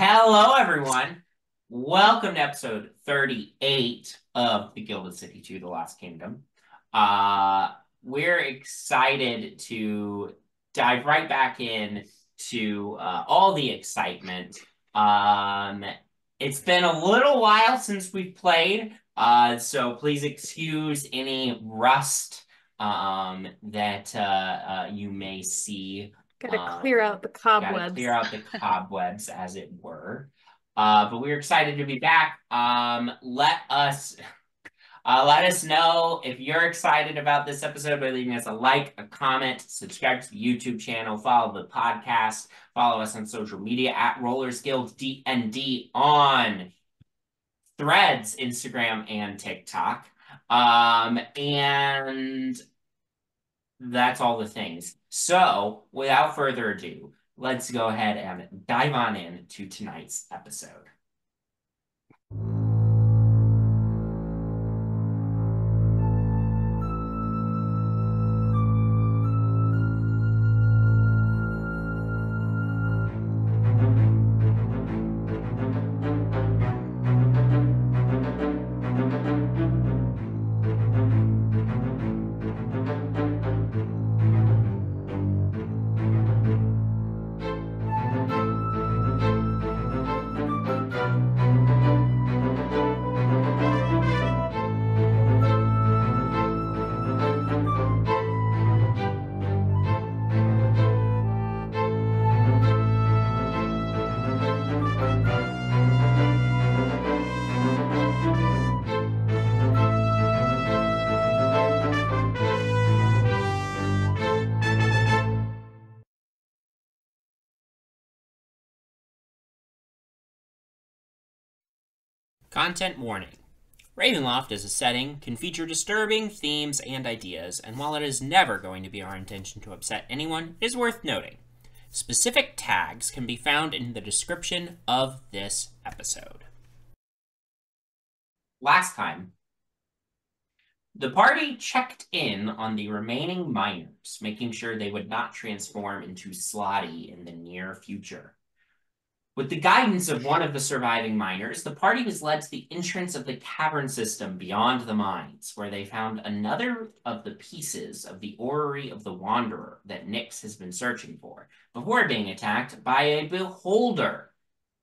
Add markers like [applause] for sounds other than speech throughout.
Hello, everyone. Welcome to episode 38 of The Gilded City 2, The Lost Kingdom. Uh, we're excited to dive right back in to uh, all the excitement. Um, it's been a little while since we've played, uh, so please excuse any rust um, that uh, uh, you may see Gotta Um, clear out the cobwebs. clear out the [laughs] cobwebs, as it were. Uh, but we're excited to be back. Um, let us uh, let us know if you're excited about this episode by leaving us a like, a comment, subscribe to the YouTube channel, follow the podcast, follow us on social media at Rollers Guild DND on Threads, Instagram, and TikTok. Um, and that's all the things. So, without further ado, let's go ahead and dive on in to tonight's episode. Content warning. Ravenloft as a setting can feature disturbing themes and ideas, and while it is never going to be our intention to upset anyone, it is worth noting. Specific tags can be found in the description of this episode. Last time, the party checked in on the remaining miners, making sure they would not transform into Slotty in the near future. With the guidance of one of the surviving miners, the party was led to the entrance of the cavern system beyond the mines, where they found another of the pieces of the Orrery of the Wanderer that Nyx has been searching for, before being attacked by a beholder.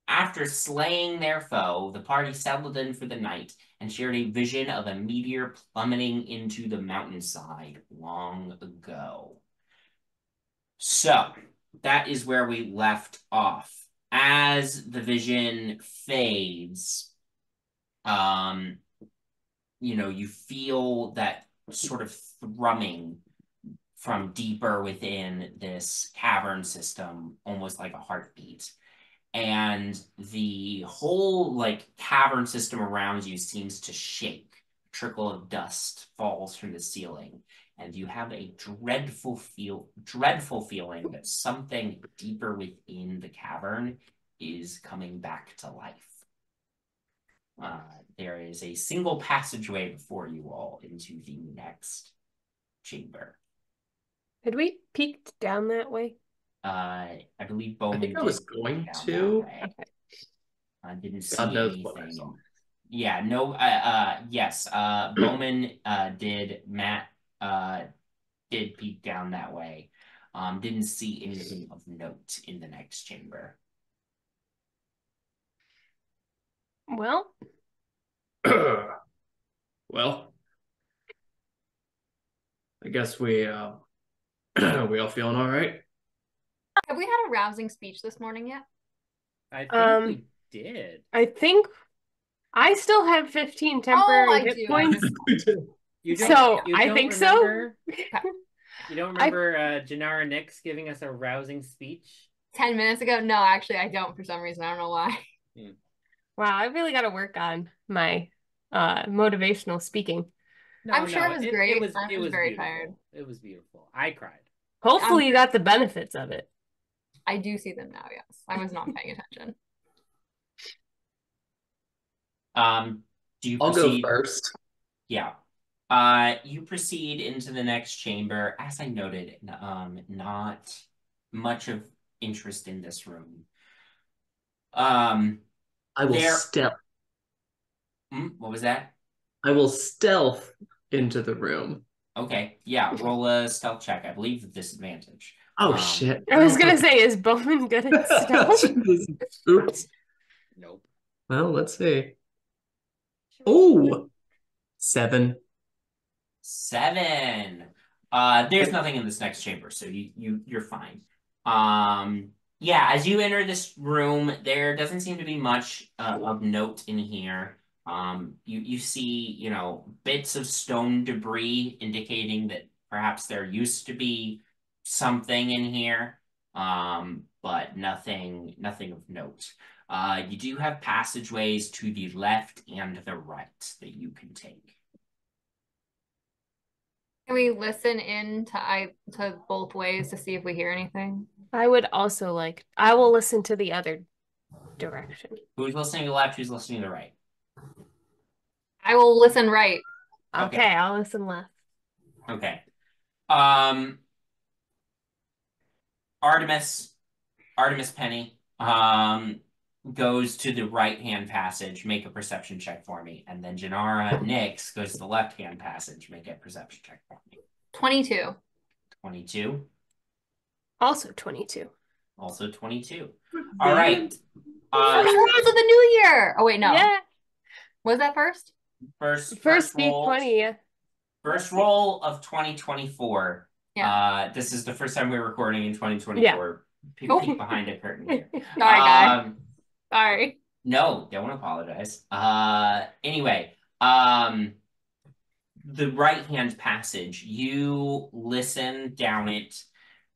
After slaying their foe, the party settled in for the night and shared a vision of a meteor plummeting into the mountainside long ago. So, that is where we left off as the vision fades, um, you know, you feel that sort of thrumming from deeper within this cavern system, almost like a heartbeat. And the whole like cavern system around you seems to shake. A trickle of dust falls from the ceiling, and you have a dreadful feel dreadful feeling that something deeper within the cavern is coming back to life. Uh, there is a single passageway before you all into the next chamber. Had we peeked down that way? Uh, I believe I Bowmin. think I was going to. way. Okay. I didn't see God knows what I anything. saw. Yeah, no, uh, uh, yes, uh, Bowmin, uh, did, Matt, uh, did peek down that way. Um, didn't see anything of note in the next chamber. Well, [clears throat] well, I guess we uh, [clears throat] we all feeling all right. Have we had a rousing speech this morning yet? I think Um, we did. I think I still have 15 temporary Oh, I hit do. points. [laughs] [laughs] You So, you I don't think so. [laughs] You don't remember uh, Jinarra Nyx giving us a rousing speech? 10 minutes ago? No, actually, I don't for some reason. I don't know why. Wow, I really got to work on my uh motivational speaking. I'm sure it was great. It was, I it was was very beautiful. tired. It was beautiful. I cried. Hopefully you got the benefits of it. I do see them now, yes. I was not paying attention. Um, do you I'll go first. Yeah. Uh, you proceed into the next chamber. As I noted, um, not much of interest in this room. Um, I will There- stealth. hmm, what was that? I will stealth into the room. Okay, yeah, roll a stealth check. I believe with disadvantage. Oh Um, shit! I was gonna say, is Bowmin good at [laughs] stealth? Oops. Nope. Well, let's see. Oh, seven. Seven. Uh, there's nothing in this next chamber, so you you you're fine. Um, yeah, as you enter this room, there doesn't seem to be much uh, of note in here. Um, you you see, you know, bits of stone debris indicating that perhaps there used to be something in here. Um, but nothing nothing of note. Uh, you do have passageways to the left and the right that you can take. Can we listen in to I to both ways to see if we hear anything? I would also like. I will listen to the other direction. Who's listening to the left? Who's listening to the right? I will listen right. Okay. Okay, I'll listen left. Okay. Um Artemis Artemis Penny um goes to the right hand passage, make a perception check for me. And then Jinarra Nyx goes to the left hand passage, make a perception check for me. 22. 22. Also 22. Also 22. [laughs] All right. First Uh rolls of the new year. Oh wait, no. Yeah. Was that first? first First roll, D20. First roll of 2024. Yeah. Uh this is the first time we're recording in 2024. Peek, Oh. peek behind a curtain here. [laughs] Sorry, guy. Um, Sorry. No, don't apologize. Uh anyway, um the right hand passage, you listen down it.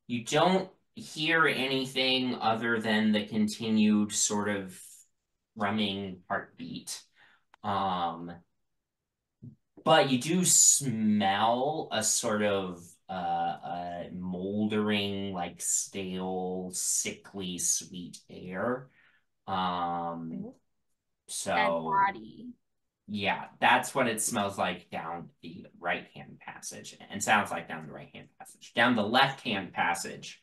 You don't hear anything other than the continued sort of rumming heartbeat. Um but you do smell a sort of uh, uh moldering like stale sickly sweet air um so body. yeah that's what it smells like down the right hand passage and sounds like down the right hand passage down the left hand passage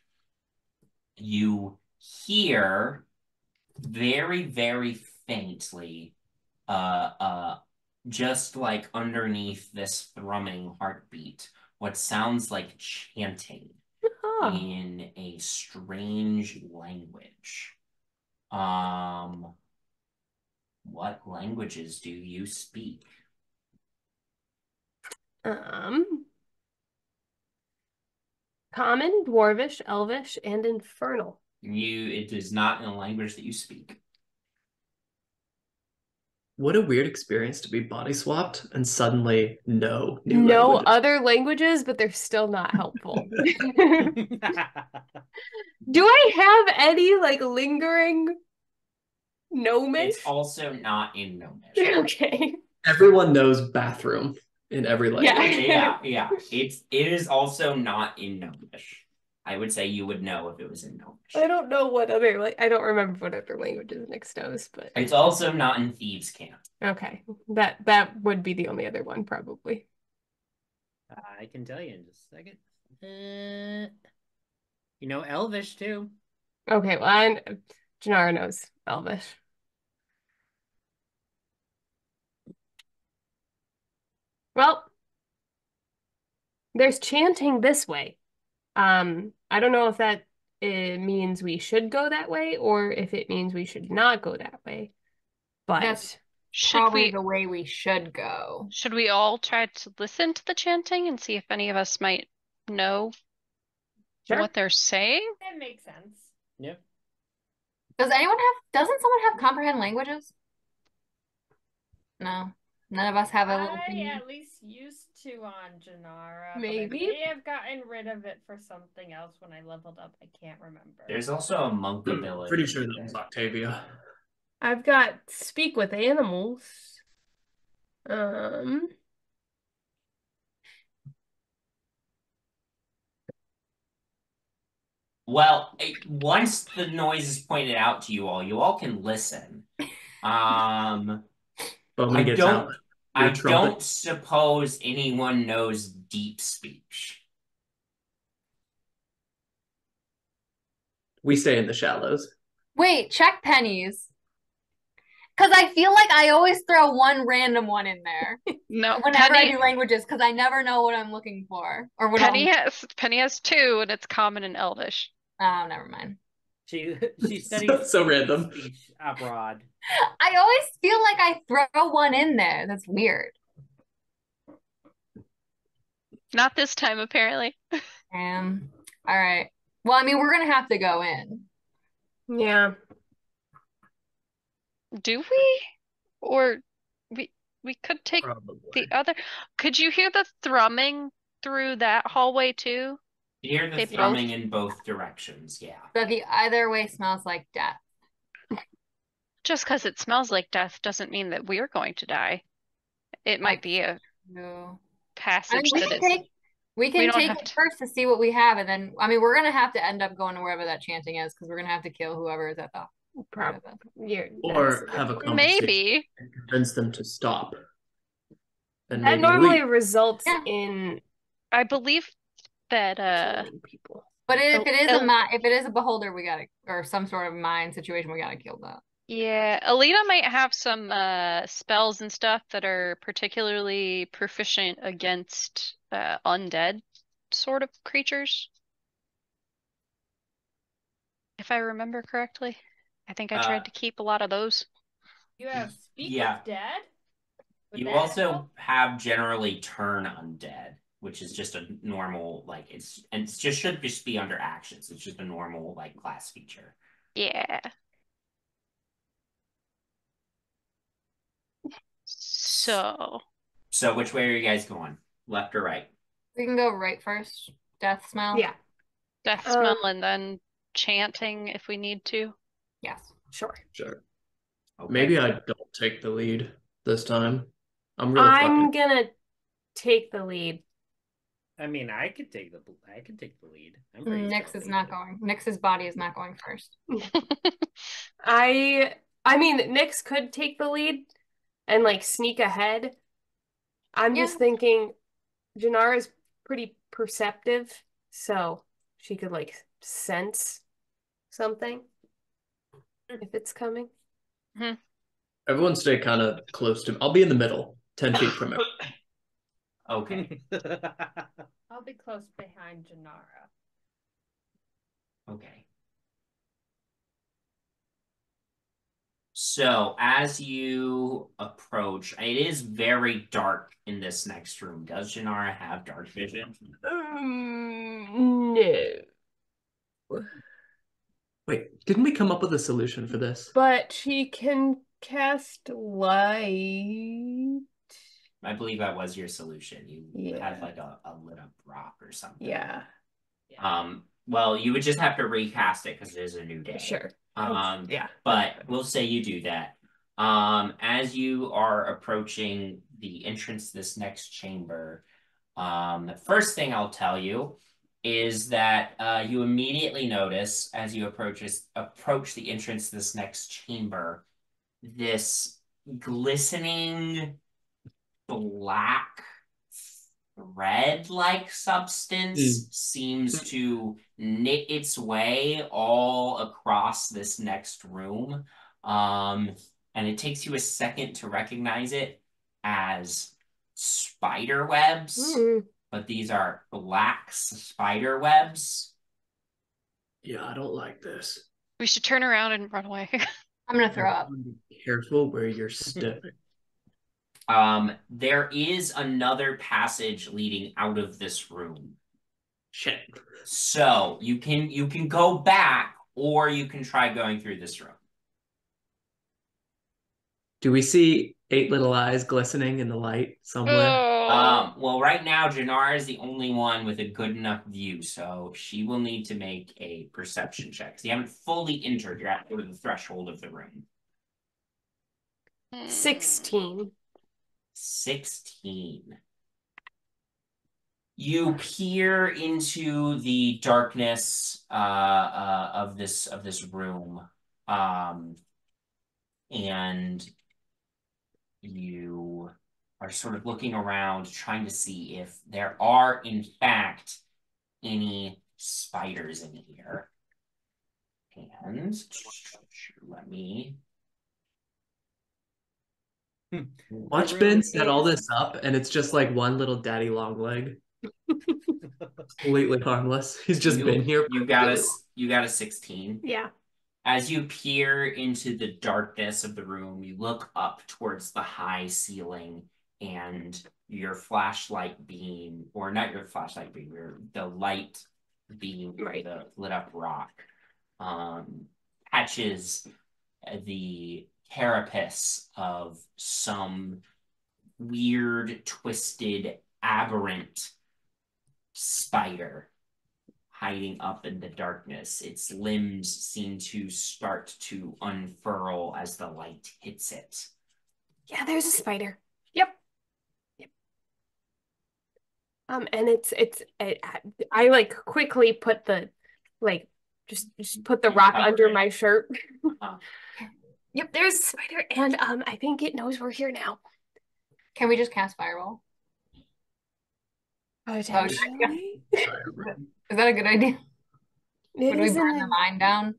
you hear very very faintly uh uh just like underneath this thrumming heartbeat what sounds like chanting [laughs] in a strange language. Um, what languages do you speak? Um, common, dwarvish, elvish, and infernal. You, it is not in a language that you speak. What a weird experience to be body swapped and suddenly no new no languages. other languages, but they're still not helpful. [laughs] [laughs] [laughs] Do I have any like lingering gnomish? It's also not in Gnomish. [laughs] Okay. Everyone knows bathroom in every language. Yeah. yeah, yeah. It's it is also not in Gnomish. I would say you would know if it was in Gnomish. I don't know what other like I don't remember what other languages Nick knows, but It's also not in Thieves' Cant. okay. That that would be the only other one probably. I can tell you in just a second. Uh, you know Elvish too. Okay, well I Jinarra knows Elvish. Well, there's chanting this way. Um, I don't know if that uh, means we should go that way or if it means we should not go that way. But That's Should Probably we the way we should go. should we all try to listen to the chanting and see if any of us might know Sure. what they're saying? that makes sense. Yep. Does anyone have, doesn't someone have comprehend languages? No. None of us have a little I thing. at least used to on Jinarra. but I Maybe. may have gotten rid of it for something else when I leveled up. I can't remember. There's also a monk ability. Pretty sure that was Octavia. I've got speak with animals. Um, Well, it- once the noise is pointed out to you all, you all can listen. [laughs] Um, Bowmin I gets don't- out. I trumpet. don't suppose anyone knows deep speech. We stay in the shallows. Wait, check Penny's. Because I feel like I always throw one random one in there [laughs] No, whenever I do languages because I never know what I'm looking for or what Penny I'm. has Penny has two, and it's common in Elvish. Oh, never mind. She [laughs] she So- studies so random. speech abroad. I always feel like I throw one in there. That's weird. Not this time, apparently. [laughs] Um. All right. Well, I mean, we're gonna have to go in. Yeah. Do we? Or we we could take Probably. the other. Could you hear the thrumming through that hallway too? You hear the They both- in both directions. Yeah. But the either way smells like death. Just because it smells like death doesn't mean that we're going to die. It might be a No. I mean, passage we that can take we can take it to- first to see what we have, and then I mean, we're gonna have to end up going to wherever that chanting is because we're gonna have to kill whoever is at the heart Prob of it. you're, Or have a conversation. Maybe. and convince them to stop. And That normally leave. results Yeah. in I believe that uh people. But if it is a oh. mi- if it is a beholder, we gotta or some sort of mind situation, we gotta kill that. yeah, Alita might have some uh spells and stuff that are particularly proficient against uh undead sort of creatures. If I remember correctly. I think I Uh, tried to keep a lot of those. You have speak Yeah. with dead. Would You also help? have generally turn undead, which is just a normal like it's and it just should just be under actions. It's just a normal like class feature. Yeah. So, So which way are you guys going? Left or right? We can go right first. Death smell. Yeah, death Um, smell and then chanting if we need to. Yes. sure. Sure. Okay. Maybe I don't take the lead this time. I'm really I'm fucking. gonna take the lead. I mean, I could take the I could take the lead. I'm pretty mm, Nyx is not going. Nyx's body is not going first. [laughs] I I mean Nyx could take the lead and like sneak ahead. I'm just thinking, thinking is pretty perceptive, so she could like sense something mm. if it's coming. Mm-hmm. Everyone stay kind of close to me. I'll be in the middle, 10 feet from it. [laughs] Okay. [laughs] I'll be close behind Jinarra. Okay. So as you approach, it is very dark in this next room. Does Jinarra have dark vision? Um, no. Wait, didn't we come up with a solution for this? But she can cast light. I believe that was your solution. You Yeah. had like a, a lit up rock or something. Yeah, Um. Well, you would just have to recast it because it is a new day. sure. Um. Yeah. but we'll say you do that. Um, as you are approaching the entrance to this next chamber, um, the first thing I'll tell you is that uh, you immediately notice as you approach this, approach the entrance to this next chamber, this glistening black thread-like substance seems to knit its way all across this next room. Um, and it takes you a second to recognize it as spider webs, Mm. but these are black spider webs. Yeah, I don't like this. We should turn around and run away. [laughs] I'm gonna throw up. Be careful where you're stepping. Um, there is another passage leading out of this room. Shit. So you can you can go back or you can try going through this room. Do we see eight little eyes glistening in the light somewhere? Oh, Um, well, right now, Jinarra is the only one with a good enough view, so she will need to make a perception check. 'cause you haven't fully entered, you're at the threshold of the room. hmm. 16. 16. You peer into the darkness uh, uh, of this of this room, um, and you are sort of looking around, trying to see if there are, in fact, any spiders in here. And let me. Watch The Ben room set all this up, and it's just like one little daddy long leg, [laughs] completely harmless. He's just you, been here. You got a s- you got a sixteen. Yeah. As you peer into the darkness of the room, you look up towards the high ceiling and your flashlight beam, or not your flashlight beam, your the light beam, Right. the lit up rock, um, catches the carapace of some weird, twisted, aberrant spider hiding up in the darkness. Its limbs seem to start to unfurl as the light hits it. Yeah, there's a spider. Yep. Yep. Um, and it's it's I, I like quickly put the like just just put the rock under it. my shirt. Oh. [laughs] Yep, there's a spider, and um, I think it knows we're here now. Can we just cast fireball? Potentially. [laughs] Is that a good idea? It Would we burn an- the mine down?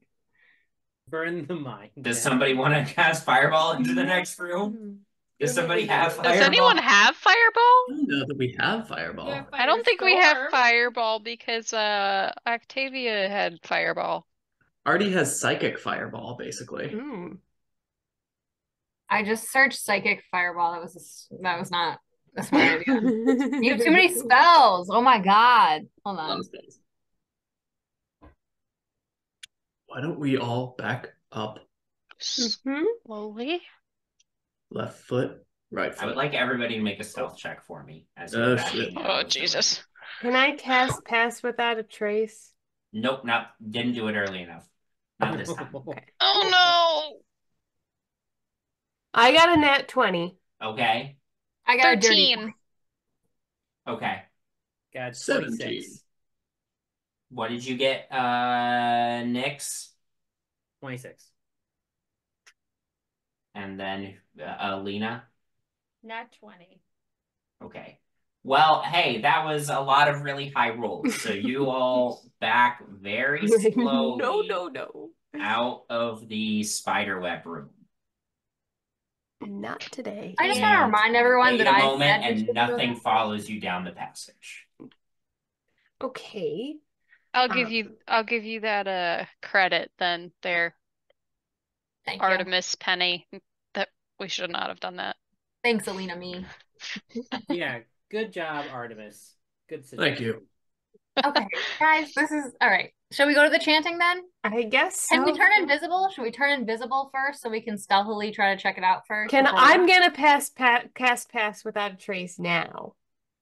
Burn the mine. Does down. somebody want to cast fireball into the next room? Hmm. Does somebody have Does anyone have fireball? I don't know that we have fireball. Yeah, I don't think we have fireball because uh Octavia had fireball. Artie has psychic fireball, basically. Hmm. I just searched psychic fireball. That was a s that was not a [laughs] smart idea. You have too many [laughs] spells. Oh my god. Hold on. Why don't we all back up? Mhm. Slowly. Left foot, right foot. I would like everybody to make a stealth check for me. As Oh, shit. Oh Jesus. Can I cast pass without a trace? door. Nope, not didn't do it early enough. Not this time. [laughs] Oh I got a nat 20. Okay. I no. got a dirty. Thirteen. Okay. Got 17. 26. What did you get, uh, Nyx? 26. And then uh, Lena? Not 20. Okay. Well, hey, that was a lot of really high rolls. So you [laughs] all back very [laughs] slowly no, no, no. out of the spider web room. Not today. I just want to remind everyone Wait that a I moment, said we and nothing there. follows you down the passage. Okay. I'll give Um, you I'll give you that uh credit then there, Thank you. Artemis Penny. That we should not have done that. Thanks, Elina. Me. [laughs] Yeah, good job, Artemis. Good Thank you. Okay, guys, this is all right. Shall we go to the chanting then? I guess Can we turn invisible? Should we turn invisible first so we can stealthily try to check it out first? Can I'm gonna pass pa cast pass without a trace now.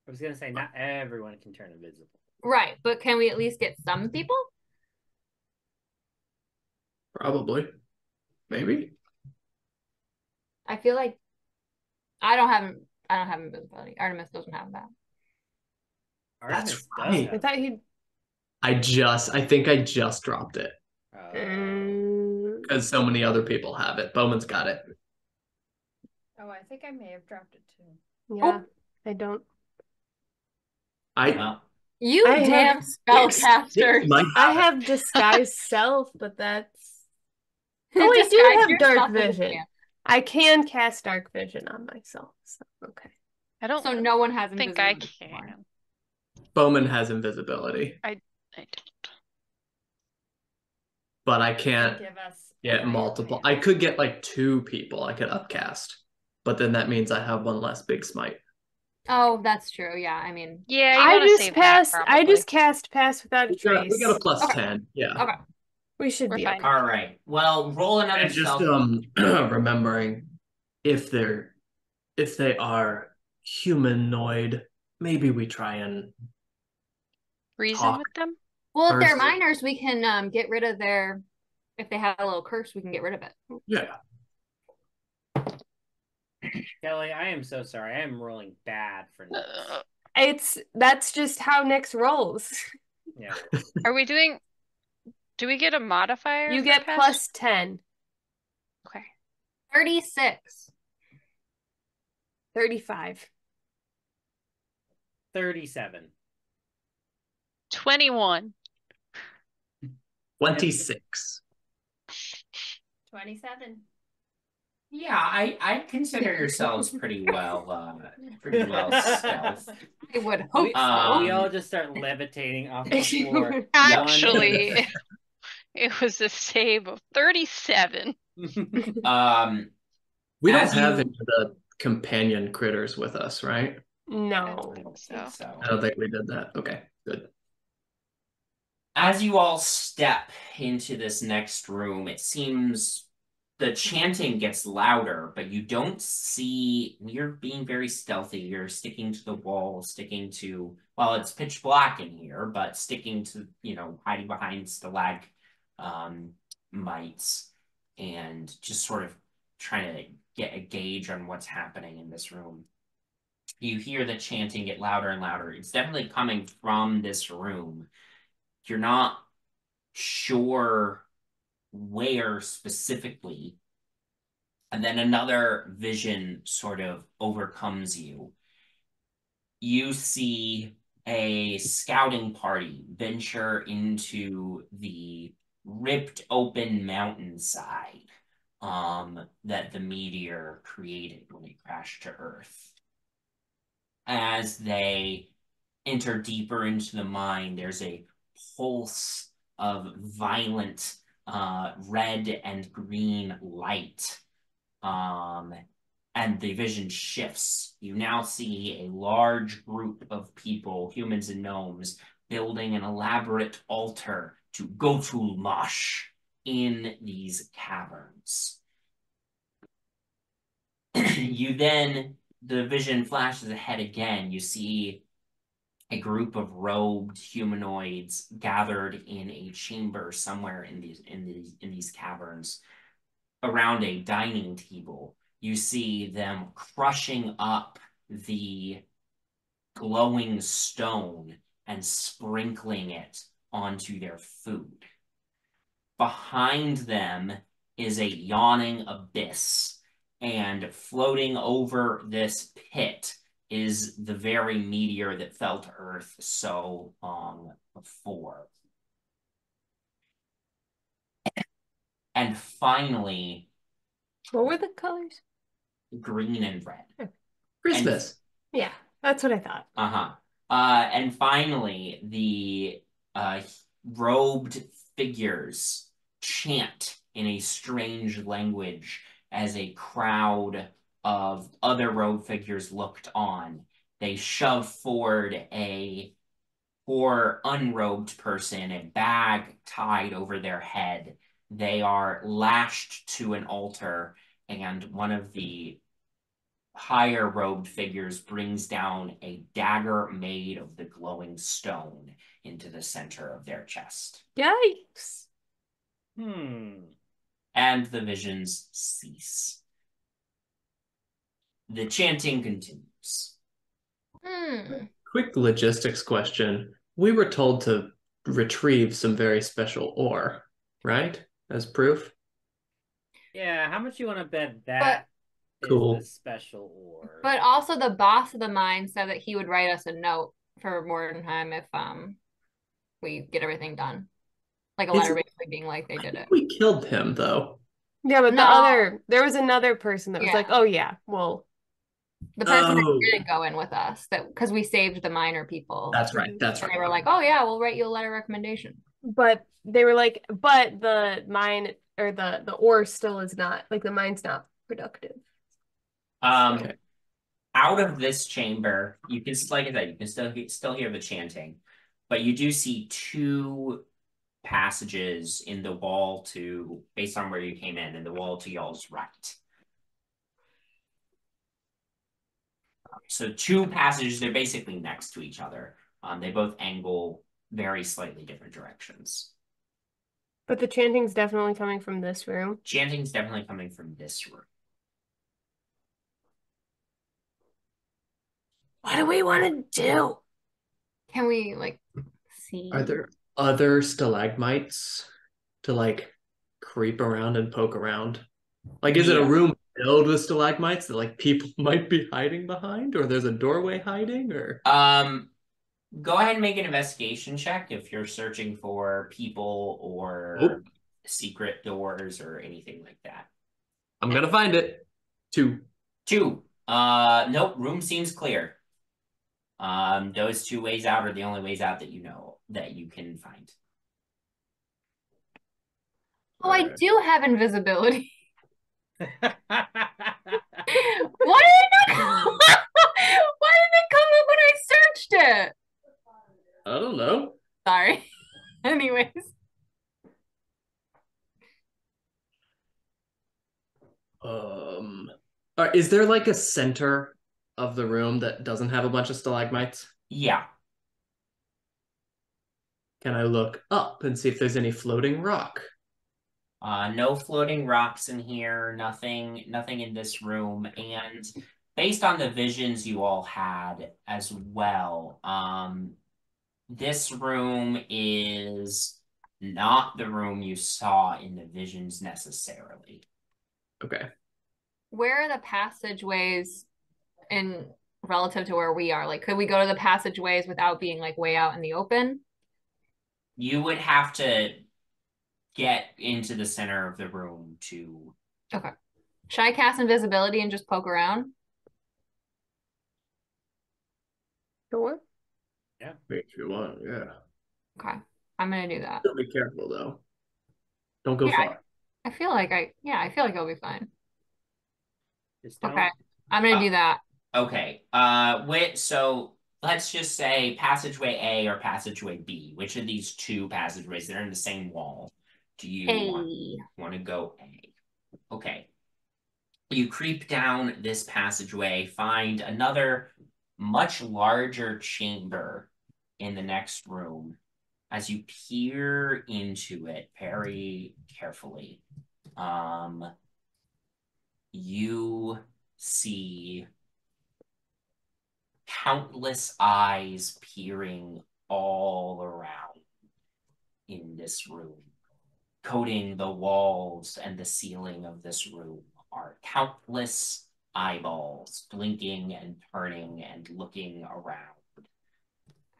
I was gonna say not everyone can turn invisible. Right, but can we at least get some people? Probably. Maybe. I feel like I don't have I don't have invisibility. Artemis doesn't have that. That's Artemis does right. I thought he'd. I just, I think I just dropped it uh, Oh. Because so many other people have it. Bowmin's got it. Oh, I think I may have dropped it too. yeah, oh. I don't. I, Well, You I have- damn spellcaster. My- [laughs] I have disguise [laughs] self, but that's. Oh, I Disguise do have dark vision. champ. I can cast dark vision on myself. So okay. I don't So no one has think I invisibility anymore. can. Bowmin has invisibility, I don't. but I can't Give us a get multiple. plan. I could get like two people I could upcast, but then that means I have one less big smite. Oh, that's true. Yeah, I mean, Yeah, you I just save passed. I just cast pass without a We got, trace. we got a plus Okay. 10. Yeah. okay. We should We're be fine. okay. all right. Well, roll another And just stealth. um [clears throat] remembering if they're if they are humanoid, maybe we try and reason talk. with them. Well, if they're miners, we can um get rid of their if they have a little curse, we can get rid of it. yeah. Kelly, I am so sorry. I am rolling bad for this. Uh, It's that's just how Nyx rolls. Yeah. [laughs] are we doing? Do we get a modifier? You for get cast- plus ten. Okay. 36. 35. 37. Twenty-one. 26. 27. Yeah, I I consider yourselves pretty well uh pretty well stealth. I would hope We, so. Um, we all just start levitating off the [laughs] floor. Actually, [laughs] [laughs] it was a save of 37. Um We don't have you- any of the companion critters with us, right? No. I don't think so. I don't think we did that. Okay, good. As you all step into this next room, it seems the chanting gets louder, but you don't see. You're being very stealthy. You're sticking to the wall, sticking to. Well, it's pitch black in here, but sticking to you know hiding behind stalag, um, mites, and just sort of trying to get a gauge on what's happening in this room. You hear the chanting get louder and louder. It's definitely coming from this room you're not sure where specifically. And then another vision sort of overcomes you. You see a scouting party venture into the ripped open mountainside um, that the meteor created when it crashed to Earth. As they enter deeper into the mine, there's a pulse of violent uh, red and green light. Um, and the vision shifts. You now see a large group of people, humans and gnomes, building an elaborate altar to Gotulmash in these caverns. [clears throat] you then, the vision flashes ahead again. You see a group of robed humanoids gathered in a chamber somewhere in these in these in these caverns around a dining table. You see them crushing up the glowing stone and sprinkling it onto their food. Behind them is a yawning abyss and floating over this pit is the very meteor that fell to Earth so long before. And finally, What were the colors? green and red. Christmas. Yeah, that's what I thought. Uh-huh. Uh, and finally, the uh, robed figures chant in a strange language as a crowd of other robed figures looked on. They shove forward a poor unrobed person, a bag tied over their head. They are lashed to an altar, and one of the higher robed figures brings down a dagger made of the glowing stone into the center of their chest. Yikes. Hmm. And the visions cease. The chanting continues. Hmm. Quick logistics question. We were told to retrieve some very special ore, right? As proof? Yeah, how much you want to bet that is Cool. the special ore? But also the boss of the mine said that he would write us a note for Mordenheim if um we get everything done. Like a Is- letter basically being like they I did think it. we killed him though. Yeah, but the other there was another person that was Yeah. like, "Oh yeah, well, The person Oh. that didn't go in with us that because we saved the miner people. That's right. That's and right. they were like, Oh yeah, we'll write you a letter of recommendation. but they were like, but the mine or the the ore still is not like the mine's not productive." Um, Okay. out of this chamber, you can like I said, you can still still hear the chanting, but you do see two passages in the wall to based on where you came in, in the wall to y'all's right. So two passages, they're basically next to each other. Um, they both angle very slightly different directions. But the chanting's definitely coming from this room. Chanting's definitely coming from this room. What do we want to do? Can we like see Are there other stalagmites to like creep around and poke around? Like, is it a room filled with stalagmites that like people [laughs] might be hiding behind, or there's a doorway hiding, or Um, go ahead and make an investigation check if you're searching for people or Nope. secret doors or anything like that. I'm gonna find it. Two. Two. Uh, nope. Room seems clear. Um, those two ways out are the only ways out that you know that you can find. Oh, I do have invisibility. [laughs] [laughs] Why [laughs] Why did it not come? Why did it come up when I searched it? I don't know. Sorry. [laughs] Anyways. Um, all right, is there like a center of the room that doesn't have a bunch of stalagmites? Yeah. Can I look up and see if there's any floating rock? Uh, no floating rocks in here, nothing, nothing in this room, and based on the visions you all had as well, um, this room is not the room you saw in the visions necessarily. Okay. Where are the passageways in relative to where we are? Like, could we go to the passageways without being like way out in the open? You would have to get into the center of the room to Okay. Should I cast invisibility and just poke around? Sure. Yeah. If you want, yeah. Okay. I'm gonna do that. Be careful though. Don't go Yeah, far. I feel like I yeah, I feel like it'll be fine. Just. Okay. I'm gonna Uh, do that. Okay. Uh, wait. So let's just say passageway A or passageway B. Which of these two passageways? They're in the same wall. Do you want, want to go A? Okay. You creep down this passageway, find another much larger chamber in the next room. As you peer into it very carefully, um, you see countless eyes peering all around in this room. Coating the walls and the ceiling of this room are countless eyeballs blinking and turning and looking around.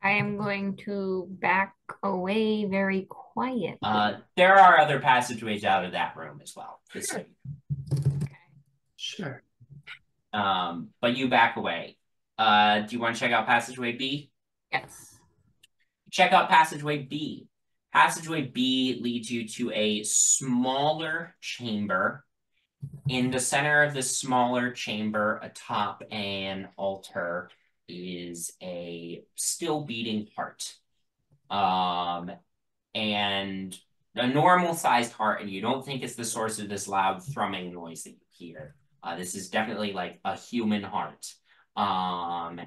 I am going to back away very quietly. Uh, there are other passageways out of that room as well. just so you Sure. Um, but you back away. Uh, do you want to check out passageway B? yes. Check out passageway B. Passageway B leads you to a smaller chamber. In the center of this smaller chamber, atop an altar, is a still beating heart. Um, and a normal sized heart, and you don't think it's the source of this loud thrumming noise that you hear. Uh, this is definitely like a human heart. Um,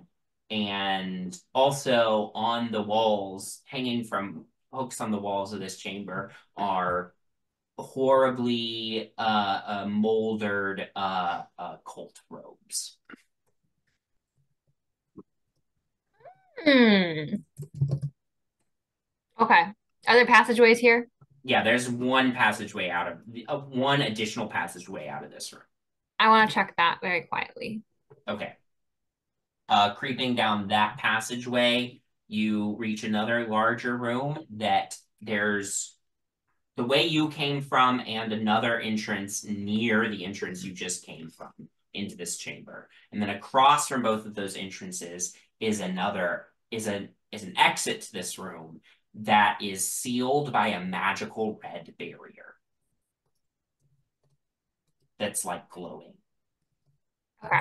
and also on the walls, hanging from hooks on the walls of this chamber, are horribly uh, uh moldered uh, uh cult robes. Hmm. Okay. Are there passageways here? Yeah, there's one passageway out of uh, one additional passageway out of this room. I want to check that very quietly. Okay. Uh, creeping down that passageway, you reach another larger room that there's the way you came from and another entrance near the entrance you just came from into this chamber. And then across from both of those entrances is another is a is an exit to this room that is sealed by a magical red barrier. That's like glowing. Okay.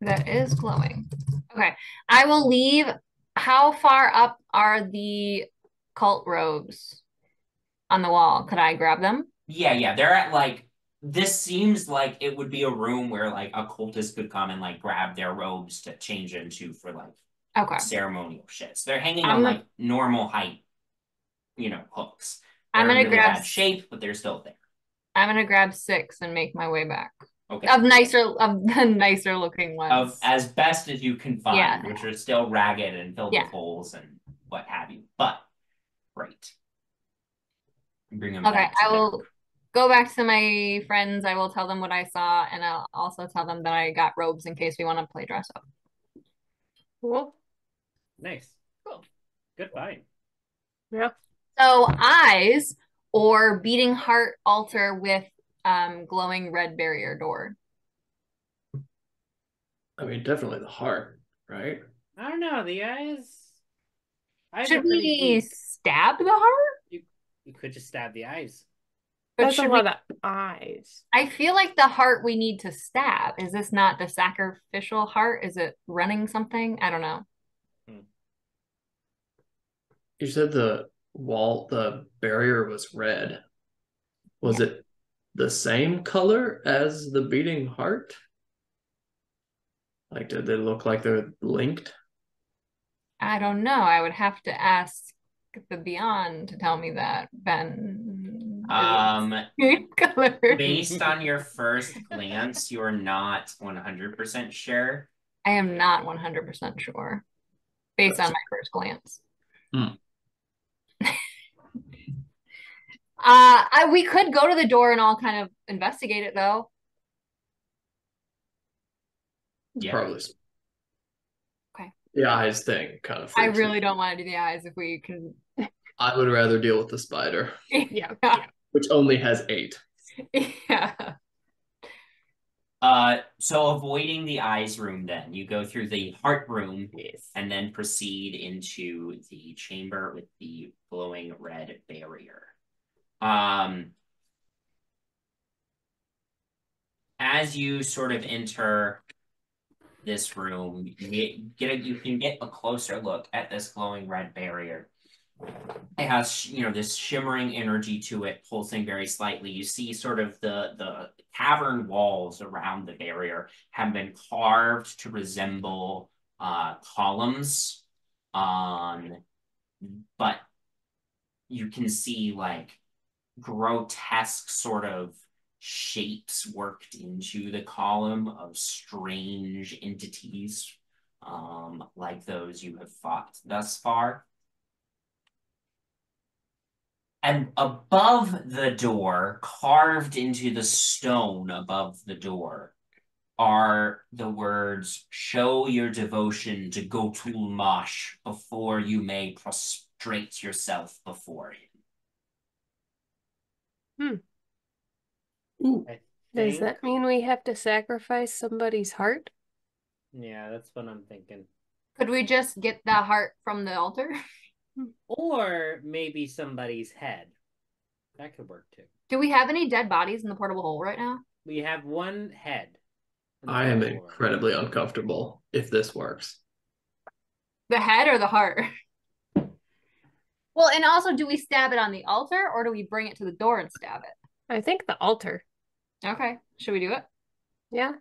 That is glowing. Okay. I will leave. How far up are the cult robes on the wall? Could I grab them? Yeah, yeah, they're at like this seems like it would be a room where like a cultist could come and like grab their robes to change into for like Okay. ceremonial shit. So they're hanging I'm on gonna- like normal height, you know, hooks. I'm gonna really grab shape, but they're still there. I'm gonna grab six and make my way back. Okay. Of nicer of [laughs] the nicer looking ones. Of as best as you can find, Yeah. which are still ragged and filled Yeah. with holes and what have you. But great. Bring them Okay, back to I them. will go back to my friends. I will tell them what I saw, and I'll also tell them that I got robes in case we want to play dress up. Cool. Nice. Cool. Good find. Yeah. So eyes or beating heart altar with um glowing red barrier door. I mean, definitely the heart, right? I don't know. The eyes. eyes Should pretty we weak. stab the heart? You, you could just stab the eyes. But That's a should we- of eyes. I feel like the heart we need to stab. Is this not the sacrificial heart? Is it running something? I don't know. You said the wall, the barrier was red. Was it the same color as the beating heart? Like, did they look like they're linked? I don't know. I would have to ask the Beyond to tell me that, Ben. Um, [laughs] color. based on your first glance, you're not 100% sure. I am not 100% sure based on my first glance. Hmm. Uh, I we could go to the door and all kind of investigate it though. Yeah. Probably. Okay. The eyes thing kind of. I freaks me. really don't want to do the eyes if we can. I would rather deal with the spider, [laughs] Yeah. which only has eight. yeah. Uh, so avoiding the eyes room, then you go through the heart room Yes. and then proceed into the chamber with the glowing red barrier. Um, as you sort of enter this room, you get, a, you can get a closer look at this glowing red barrier. It has, you know, this shimmering energy to it, pulsing very slightly. You see sort of the the cavern walls around the barrier have been carved to resemble uh columns. Um, but you can see like grotesque sort of shapes worked into the column of strange entities um like those you have fought thus far. And above the door carved into the stone above the door are the words show your devotion to Gotul Mash before you may prostrate yourself before him Hmm. I Does think. that mean we have to sacrifice somebody's heart? Yeah, that's what I'm thinking. Could we just get the heart from the altar? [laughs] Or maybe somebody's head. That could work too. Do we have any dead bodies in the portable hole right now? We have one head. on the I am floor. incredibly uncomfortable if this works. The head or the heart? [laughs] Well, and also, do we stab it on the altar or do we bring it to the door and stab it? I think the altar. Okay, should we do it? Yeah.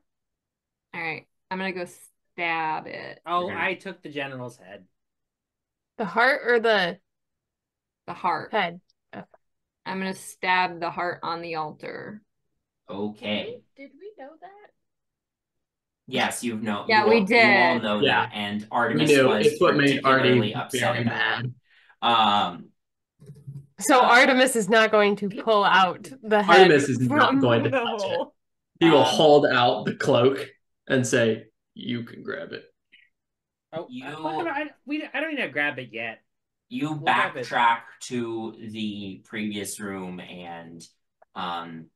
All right, I'm gonna go stab it. Oh, Okay. I took the general's head. The heart or the The heart. head? I'm gonna stab the heart on the altar. okay Did we know that? yes you've known. Yeah, you we all- you all did. know Yeah. that and We Artemis knew was it's what made particularly Artie upset very about it. mad. Um So Artemis is not going to pull out the head. Artemis is not going to the touch it. hole. He will Um, hold out the cloak and say, "You can grab it." Oh, You- I, what do I, we, I don't need to grab it yet. you We'll backtrack to the previous room and um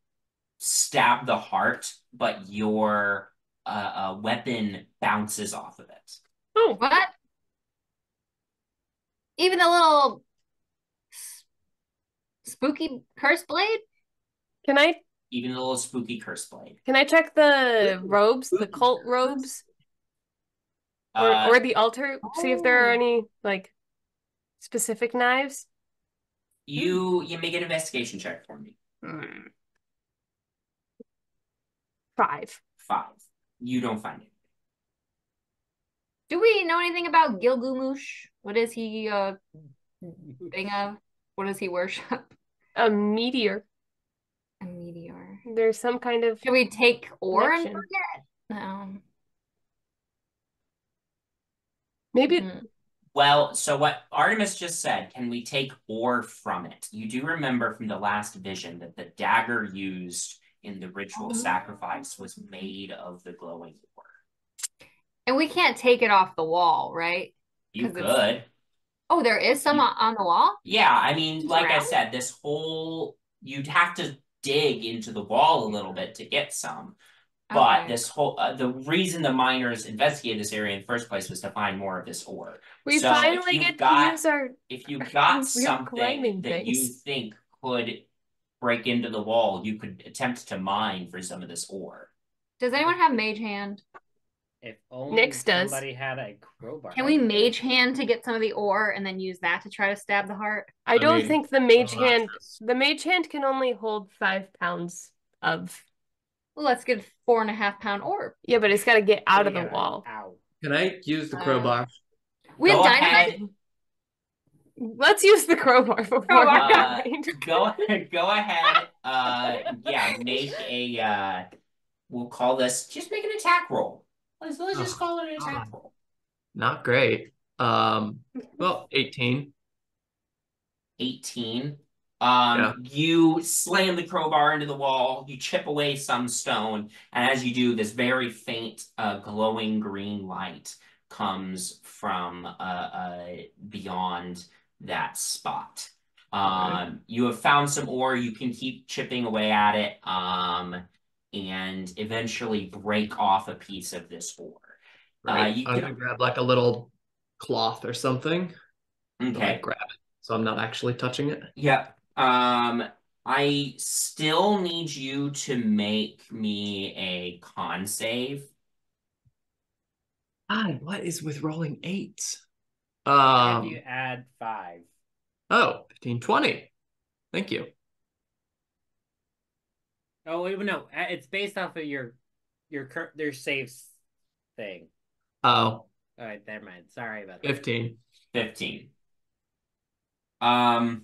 stab the heart but your uh, uh weapon bounces off of it Oh, What? Even the little s- spooky curse blade? can I even the little spooky curse blade can I check the Ooh, robes, the cult yes. robes, or uh, or the altar? See if there are Oh. any like specific knives. you you make an investigation check for me Hmm. Five. five you don't find it Do we know anything about Gilgamesh? What is he a thing of? What does he worship? [laughs] A meteor. A meteor. There's some kind of Should we take ore and Connection. bring it? No. maybe Mm. Well, so what Artemis just said, can we take ore from it? You do remember from the last vision that the dagger used in the ritual Oh. sacrifice was made of the glowing ore. And we can't take it off the wall, right? You could. Oh, there is some You- on the wall? Yeah, I mean, like I said, this whole you'd have to dig into the wall a little bit to get some. But Okay. this whole uh, the reason the miners investigated this area in the first place was to find more of this ore. We So finally get got- to use our. If you [laughs] got something that you think could break into the wall, you could attempt to mine for some of this ore. Does anyone have mage hand? If only Nyx does. somebody had a crowbar. Can we mage hand to get some of the ore and then use that to try to stab the heart? I don't mean, think the mage I'll hand. access. The mage hand can only hold five pounds of. Well, let's get four and a half pound orb. Yeah, but it's got to get out of the wall. Ow. Can I use the Uh, crowbar? We have Go dynamite. ahead. Let's use the crowbar before Crowbar. we Uh, find- go go ahead. Uh, yeah, make a. Uh, we'll call this. Just make an attack roll. Let's let's just Oh, call it an attack God. roll. Not great. Um, well, 18. 18. Um, Yeah. you slam the crowbar into the wall, you chip away some stone, and as you do, this very faint, uh, glowing green light comes from uh, uh beyond that spot. Um, you have found some ore, you can keep chipping away at it, um, and eventually break off a piece of this ore. Right. you I'm can- gonna grab like a little cloth or something. Okay. Like grab it. So I'm not actually touching it. Yep. Um, I still need you to make me a con save. God, what is with rolling eights? And Um, you add five. oh, 15, 20. Thank you. Oh wait, no, uh, it's based off of your your cur- their saves thing. Oh, All right, never mind. Sorry about that. 15. 15. Um,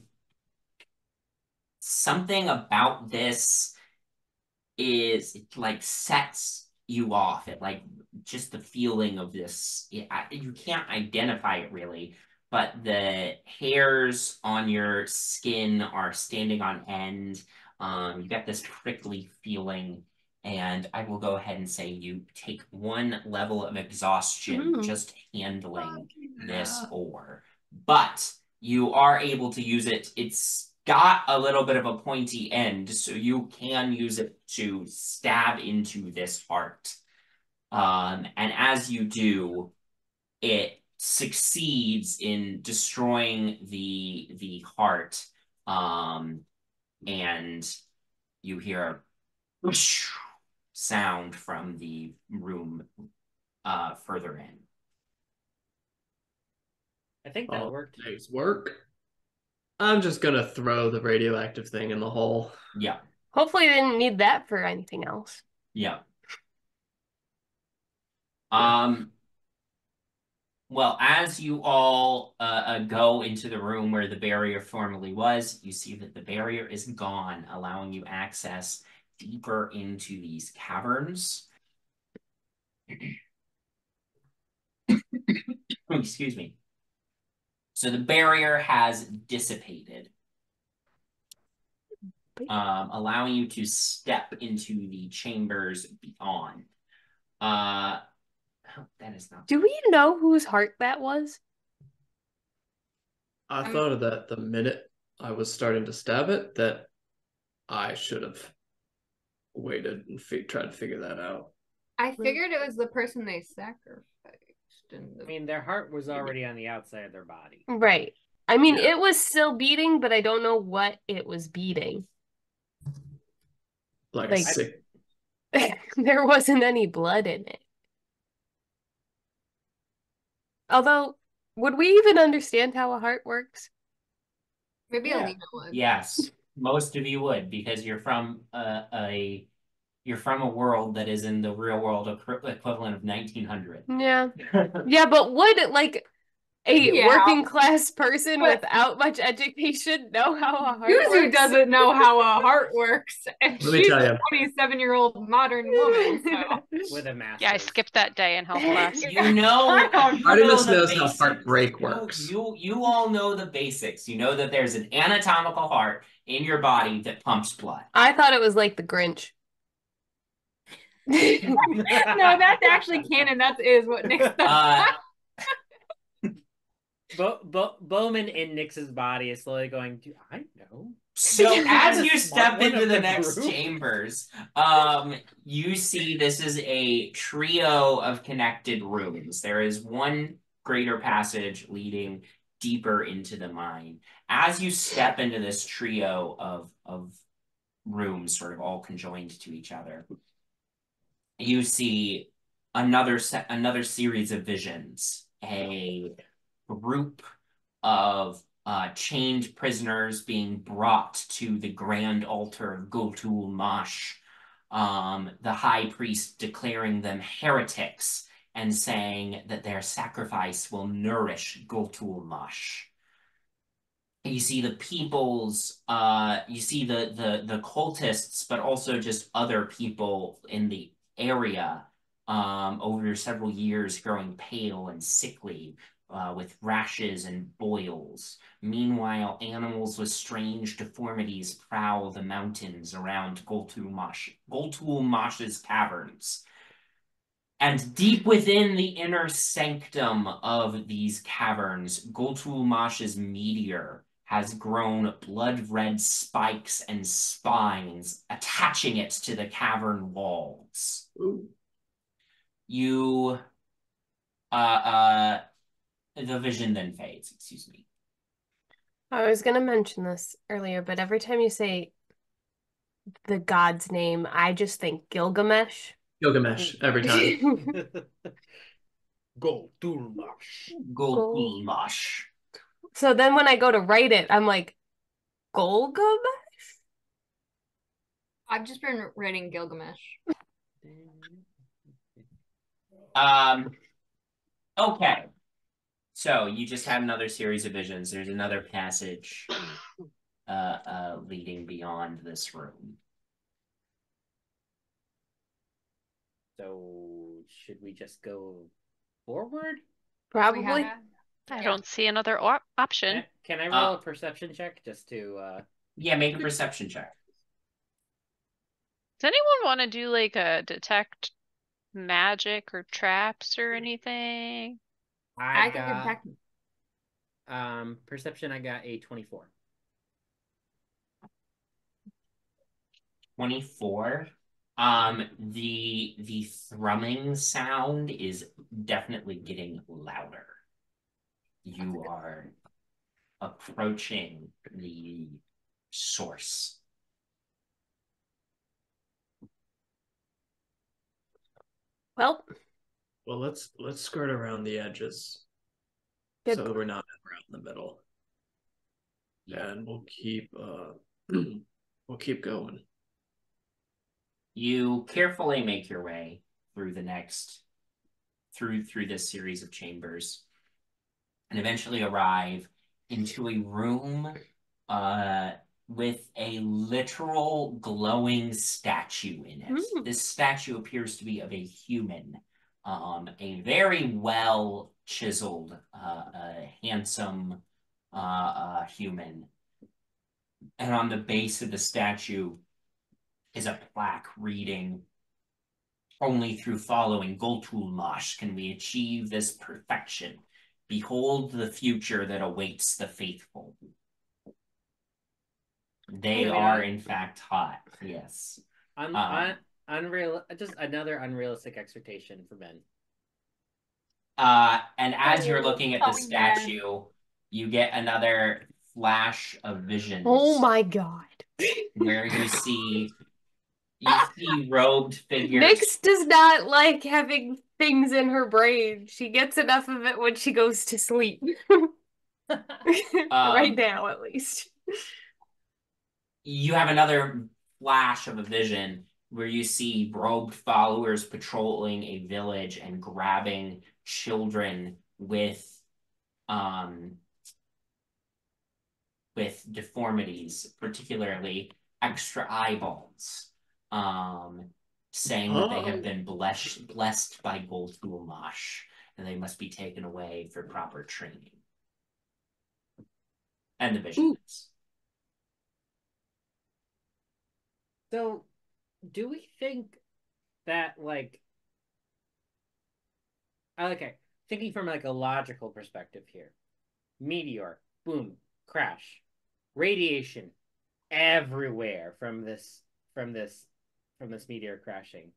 something about this is it like sets you off. It like just the feeling of this. It, I, you can't identify it really, but the hairs on your skin are standing on end. Um, you get this prickly feeling. And I will go ahead and say you take one level of exhaustion Mm. just handling this ore. But you are able to use it. It's got a little bit of a pointy end, so you can use it to stab into this heart. Um, and as you do, it succeeds in destroying the the heart. Um, and you hear a whoosh sound from the room uh further in. I think that Oh, worked. Nice work. I'm just gonna throw the radioactive thing in the hole. Yeah. Hopefully, they didn't need that for anything else. Yeah. Um, well, as you all uh, uh, go into the room where the barrier formerly was, you see that the barrier is gone, allowing you access deeper into these caverns. [coughs] Excuse me. So the barrier has dissipated, um, allowing you to step into the chambers beyond. Uh, that is not. Do we know whose heart that was? I Um, thought of that the minute I was starting to stab it, that I should have waited and fi- tried to figure that out. I figured it was the person they sacrificed. In I mean, their heart was already on the outside of their body. Right. I mean, Yeah. it was still beating, but I don't know what it was beating. Like, Like- a sick. [laughs] there wasn't any blood in it. Although, would we even understand how a heart works? Maybe Yeah. Elina would. Yes, most of you would because you're from a, a you're from a world that is in the real world equivalent of 1900. Yeah. [laughs] Yeah, but would like a Yeah. working class person But- without much education know how a heart Zuzu works? doesn't know how a heart works, [laughs] and Let me she's tell a you. 27 year old modern woman. So. [laughs] With a mask. Yeah, I skipped that day in health [laughs] class. You know, I don't you Artemis know the knows how basics. heartbreak You- works. You, you all know the basics. You know that there's an anatomical heart in your body that pumps blood. I thought it was like the Grinch. no, that's actually canon. That is what Nyx's Uh, Bo- Bo- Bowmin in Nyx's body is slowly going. Do I know? So [laughs] as you step into the the next group. chambers, um, you see this is a trio of connected rooms. There is one greater passage leading deeper into the mine. As you step into this trio of of rooms, sort of all conjoined to each other, you see another set, another series of visions. A group of uh, chained prisoners being brought to the grand altar of Gotul Mash. Um, the high priest declaring them heretics and saying that their sacrifice will nourish Gotul Mash. You see the people's, uh, you see the, the the cultists, but also just other people in the area um, over several years growing pale and sickly, uh, with rashes and boils. Meanwhile, animals with strange deformities prowl the mountains around Goltulmash, Goltulmash's caverns. And deep within the inner sanctum of these caverns, Goltulmash's meteor has grown blood red spikes and spines, attaching it to the cavern walls. Ooh. You, uh, uh, the vision then fades, excuse me. I was gonna mention this earlier, but every time you say the god's name, I just think Gilgamesh. Gilgamesh every time. [laughs] Go Dulmash. Goltulmash. So then when I go to write it, I'm like, Golgamesh? I've just been writing Gilgamesh. Um, okay. So you just had another series of visions. There's another passage uh, uh, leading beyond this room. So should we just go forward? Probably. We I don't see another op- option. Can, can I roll Uh, a perception check just to uh Yeah, make a perception check. Does anyone want to do like a detect magic or traps or anything? I, I can got detect um perception I got a 24. 24. Um, the the thrumming sound is definitely getting louder. You are approaching the source. Well, Well, let's let's skirt around the edges good. so we're not around the middle, Yeah, and we'll keep uh [clears throat] we'll keep going. You carefully make your way through the next through through this series of chambers and eventually arrive into a room uh with a literal glowing statue in it. Hmm. This statue appears to be of a human, um, a very well chiseled, uh, uh, handsome uh, uh, human. And on the base of the statue is a plaque reading Only through following Goltulmash can we achieve this perfection. Behold the future that awaits the faithful. They are, in fact, hot. Yes. Un- Um, unreal just another unrealistic expectation for men Uh, and as you're looking at the oh, yeah. statue, you get another flash of vision Oh my god. Where you see you see robed figures. Nyx does not like having things in her brain. She gets enough of it when she goes to sleep. [laughs] right Um, now, at least. you have another flash of a vision where you see robed followers patrolling a village and grabbing children with um with deformities, particularly extra eyeballs, um, saying that they have Oh. been blessed blessed by Goldgulmash and they must be taken away for proper training. And the visions. So, do we think that like okay, thinking from like a logical perspective here. meteor, boom, crash, radiation everywhere from this from this from this meteor crashing.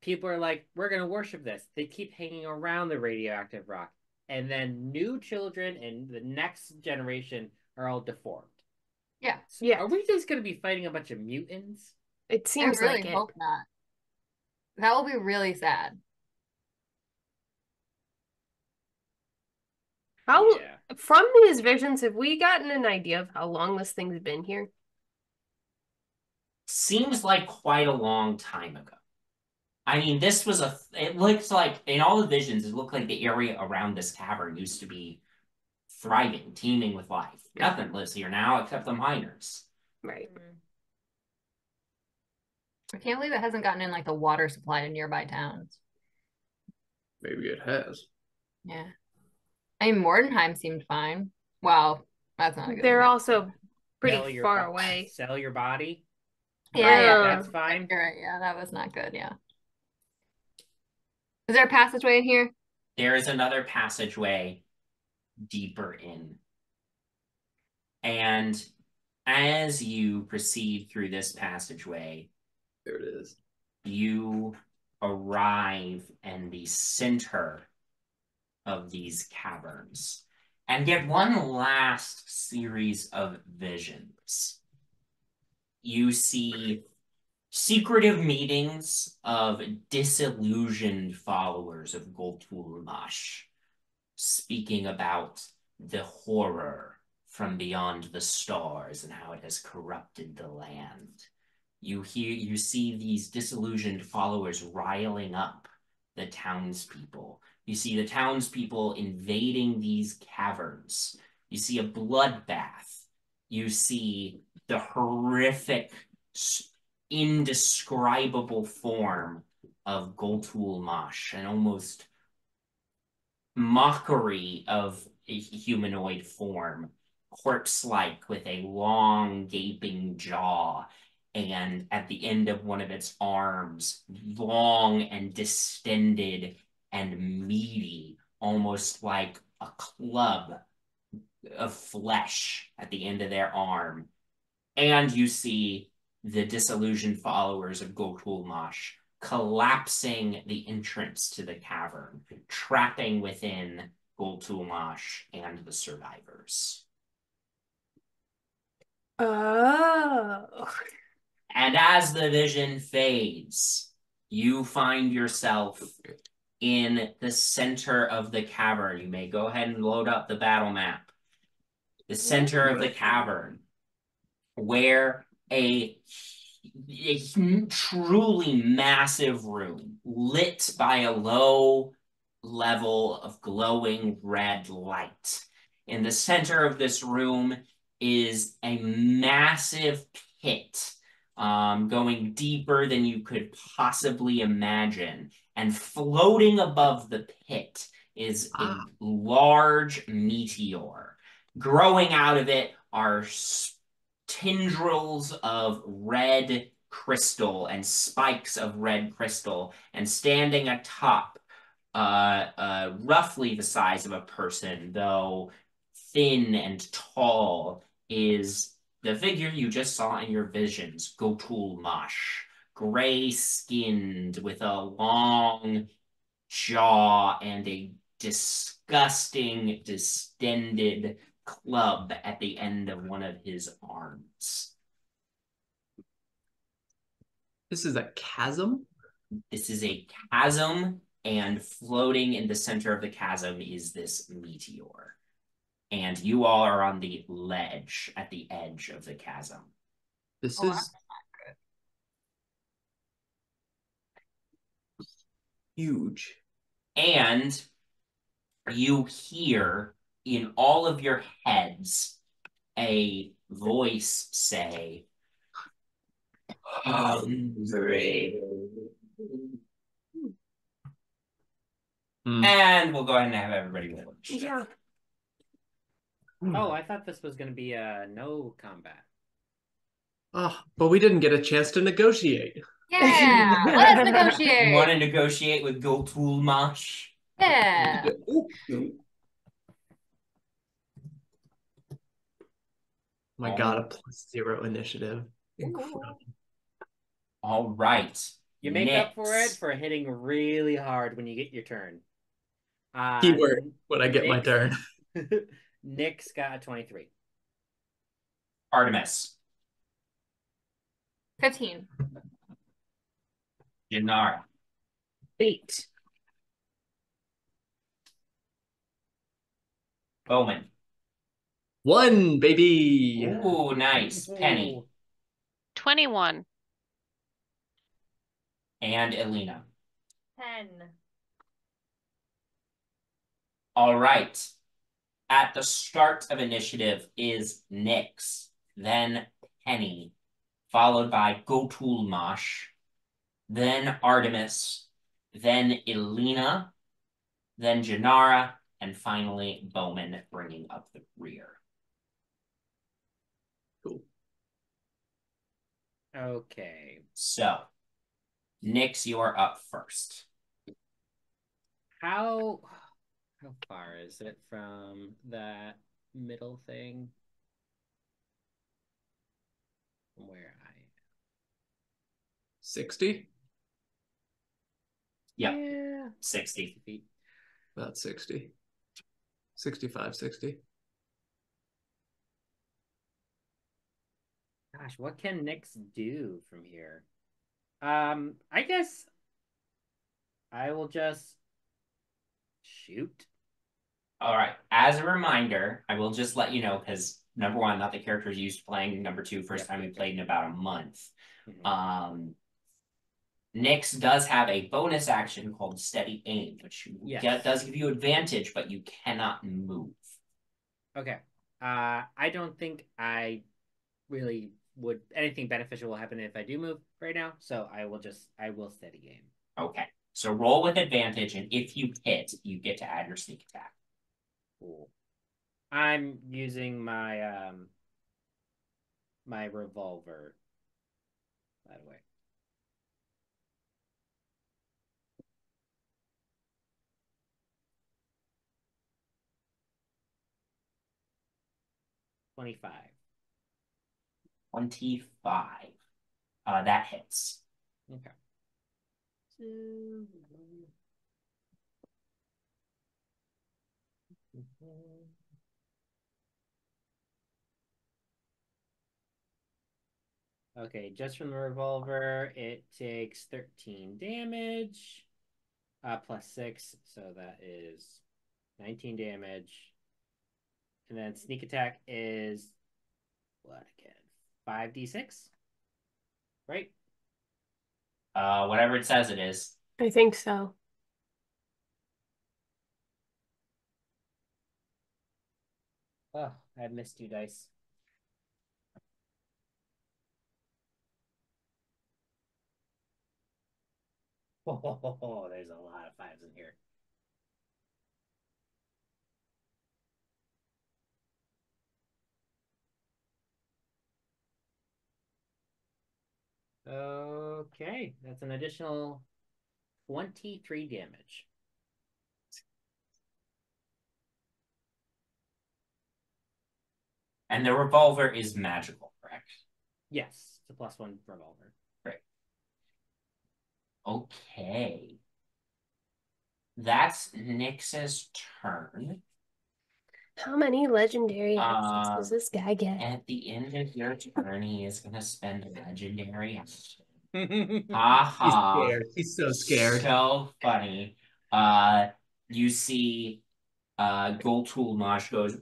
People are like, we're gonna worship this. They keep hanging around the radioactive rock, and then new children and the next generation are all deformed. Yeah. So Yeah. Are we just gonna be fighting a bunch of mutants? It I seems really like it. not. That will be really sad. How Yeah. from these visions have we gotten an idea of how long this thing's been here? Seems like quite a long time ago. I mean, this was a. It looks like in all the visions, it looked like the area around this cavern used to be thriving, teeming with life. Nothing lives here now except the miners. Right. Mm. I can't believe it hasn't gotten in like the water supply to nearby towns. Maybe it has. Yeah. I mean, Mordenheim seemed fine. Wow, that's not a good. They're example. also pretty Sell far bo- away. Sell your body. Yeah, yeah. That's fine. You're right. Yeah, that was not good. Yeah. Is there a passageway in here? There is another passageway deeper in. And as you proceed through this passageway, There it is. you arrive in the center of these caverns and get one last series of visions. You see secretive meetings of disillusioned followers of Goltulmash speaking about the horror from beyond the stars and how it has corrupted the land. You hear you see these disillusioned followers riling up the townspeople. You see the townspeople invading these caverns. You see a bloodbath. You see the horrific, indescribable form of Goltul Mash, an almost mockery of a humanoid form, corpse-like with a long, gaping jaw and at the end of one of its arms, long and distended and meaty, almost like a club of flesh at the end of their arm. And you see the disillusioned followers of Gokul collapsing the entrance to the cavern, trapping within Goltulmash and the survivors. Oh. [laughs] And as the vision fades, you find yourself in the center of the cavern. You may go ahead and load up the battle map. The center of the cavern, where a, a truly massive room lit by a low level of glowing red light. In the center of this room is a massive pit um, going deeper than you could possibly imagine. And floating above the pit is a Ah. large meteor. Growing out of it are tendrils of red crystal and spikes of red crystal. And standing atop, uh, uh, roughly the size of a person, though thin and tall, is the figure you just saw in your visions, Gotul Mash, gray skinned with a long jaw and a disgusting, distended club at the end of one of his arms. This is a chasm. This is a chasm, and floating in the center of the chasm is this meteor. And you all are on the ledge at the edge of the chasm. This Oh, is huge. And you hear in all of your heads a voice say, Hungry. Hmm. And we'll go ahead and have everybody roll. Yeah. Oh, I thought this was gonna be a no combat. Oh, but we didn't get a chance to negotiate. Yeah, [laughs] let's You negotiate. want to negotiate with Gultul Mash? Yeah. My god, a plus zero initiative. Incredible. All right. You make up for it for hitting really hard when you get your turn. Uh, Keyword when I get my turn. [laughs] Nyx's got a 23. Artemis, 15. Jinarra, Eight. Bowmin. One, baby. Ooh, nice. Penny 21. and Elina. Ten. All right. At the start of initiative is Nyx, then Penny, followed by Gotulmash, then Artemis, then Elina, then Jinarra, and finally Bowmin bringing up the rear. Cool. Okay. So, Nyx, you're up first. How how far is it from that middle thing? From where I am. 60? Yep. Yeah. 60. feet. About 60. 65, 60. Gosh, what can Nyx do from here? Um, I guess I will just shoot. All right. As a reminder, I will just let you know because number one, not the characters used to playing. Number two, first time we played in about a month. Mhm. Um, Nyx does have a bonus action called Steady Aim, which Yes. get- does give you advantage, but you cannot move. Okay. Uh, I don't think I really would anything beneficial will happen if I do move right now. So I will just I will steady aim. Okay. So roll with advantage, and if you hit, you get to add your sneak attack. Cool. I'm using my um my revolver. By the way. Twenty-five. 25. Uh, that hits. Okay. Okay, just from the revolver, it takes 13 damage, uh, plus 6, so that is 19 damage. And then sneak attack is what again? 5d6? Right? Uh, whatever it says it is. I think so. Oh, I missed you, dice. [laughs] Oh, there's a lot of fives in here. Okay, that's an additional 23 damage. And the revolver is magical, correct? Yes, it's a plus one revolver. Great. Okay. That's Nyx's turn. How many legendary actions Uh, does this guy get? At the end of your turn, he is going to spend a legendary action. [laughs] He's Ha He's scared. He's so scared. So funny. Uh, you see, uh, Goltul Mash goes,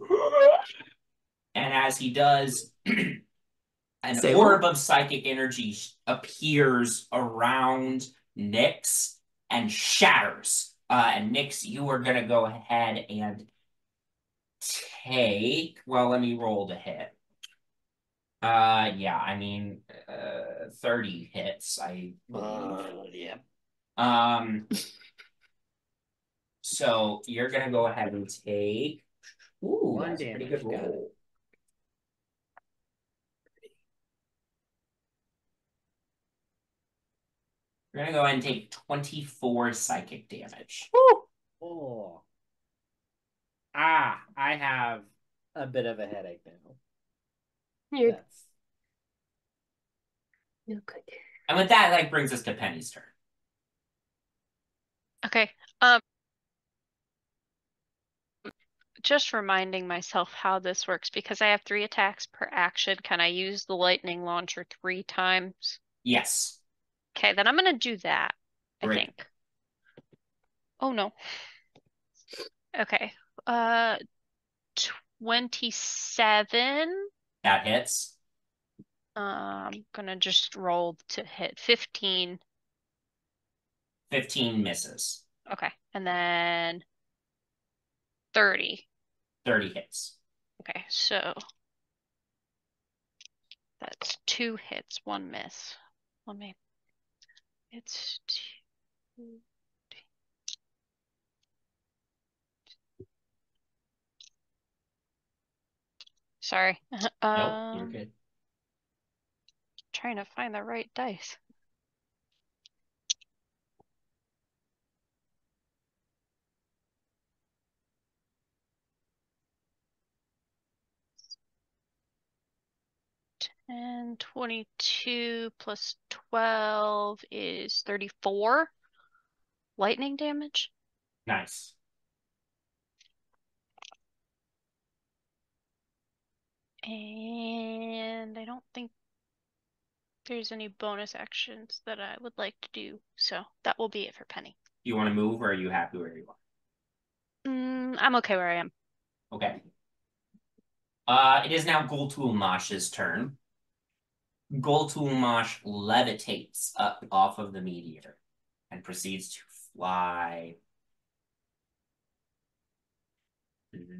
and as he does, [clears throat] an Say orb of psychic energy appears around Nyx and shatters. Uh, and Nyx, you are gonna go ahead and take. Well, let me roll the hit. Uh, yeah, I mean, uh, thirty hits. I believe. yeah. Um, so you're gonna go ahead and take. Ooh, One that's pretty good roll. You're gonna go ahead and take 24 psychic damage. Woo! Oh. Ah, I have a bit of a headache now. You're, That's you're good. And with that, like brings us to Penny's turn. Okay. Um just reminding myself how this works because I have three attacks per action. Can I use the lightning launcher three times? Yes. Okay, then I'm gonna do that, I Great. think. Oh no. Okay. Uh 27. That hits. Uh, I'm gonna just roll to hit 15. 15 misses. Okay. And then 30. 30 hits. Okay, so that's two hits, one miss. Let me. It's two. Sorry. Nope, you're Um, good. trying to find the right dice. And 22 plus 12 is 34 lightning damage. Nice. And I don't think there's any bonus actions that I would like to do. So that will be it for Penny. You want to move or are you happy where you are? Mm, I'm okay where I am. Okay. Uh, it is now Goltulmash's turn. Goltulmash levitates up off of the meteor and proceeds to fly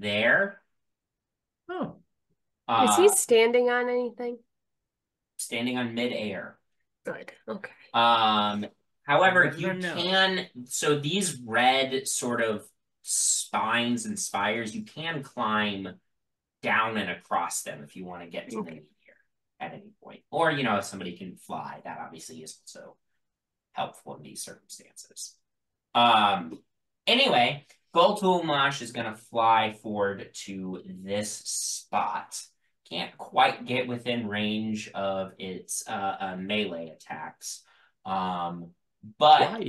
there. Oh, Uh, Is he standing on anything? standing on midair. Good. Okay. Um, however, you know. can, so these red sort of spines and spires, you can climb down and across them if you want to get to the Okay. meteor at any point. Or, you know, if somebody can fly, that obviously is also helpful in these circumstances. Um, anyway, Goltulmash is going to fly forward to this spot. Can't quite get within range of its uh, uh, melee attacks. Um, but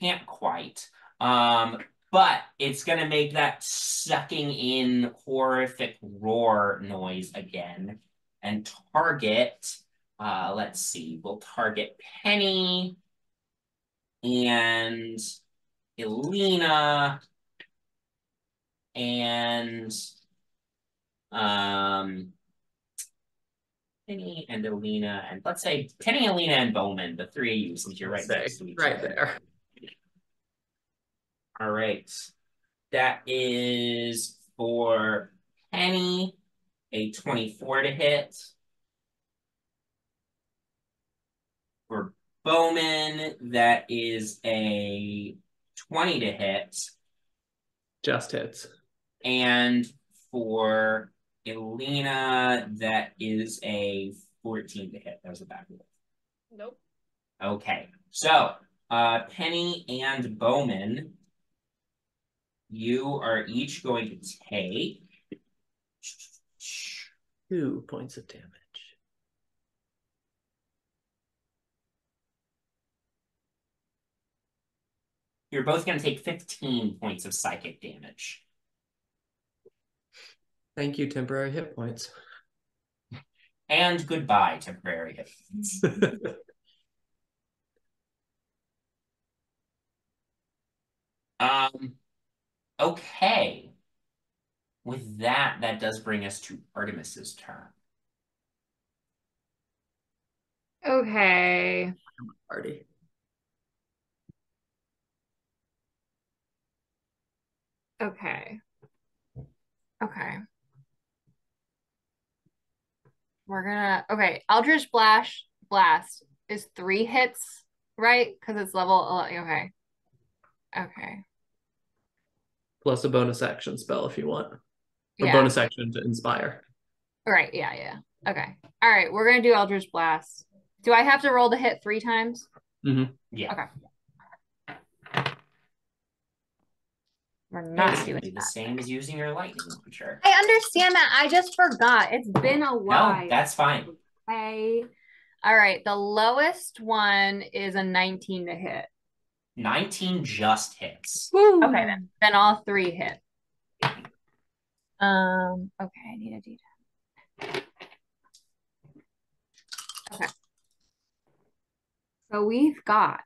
can't quite. Um, but it's gonna make that sucking in horrific roar noise again and target. Uh, let's see, we'll target Penny and Elina and um Penny and Elina and let's say Penny, Elina, and Bowmin, the three of you, since you're right Say, next to each right there. All right. That is for Penny, a 24 to hit. For Bowmin, that is a 20 to hit. Just hits. And for Elina, that is a 14 to hit. That was a bad roll. Nope. Okay, so uh, Penny and Bowmin, you are each going to take Two points of damage. You're both going to take 15 points of psychic damage. Thank you, temporary hit points. And goodbye, temporary hit points. [laughs] Um, okay. With that, that does bring us to Artemis's turn. Okay. Party. Okay. Okay. We're gonna okay. Eldritch Blast Blast is three hits, right? Because it's level. ele- Okay. Okay. Plus a bonus action spell if you want. Or Yeah. bonus action to inspire. Right. Yeah. Yeah. Okay. All right. We're gonna do Eldritch Blast. Do I have to roll to hit three times? Mm-hmm. Yeah. Okay. We're not gonna doing be the that. same as using your lightning launcher. I understand that. I just forgot. It's been a while. No, that's fine. Okay. All right. The lowest one is a 19 to hit. 19 just hits. Woo. Okay, then. Then all three hit. Um, okay, I need a D10. Okay. So we've got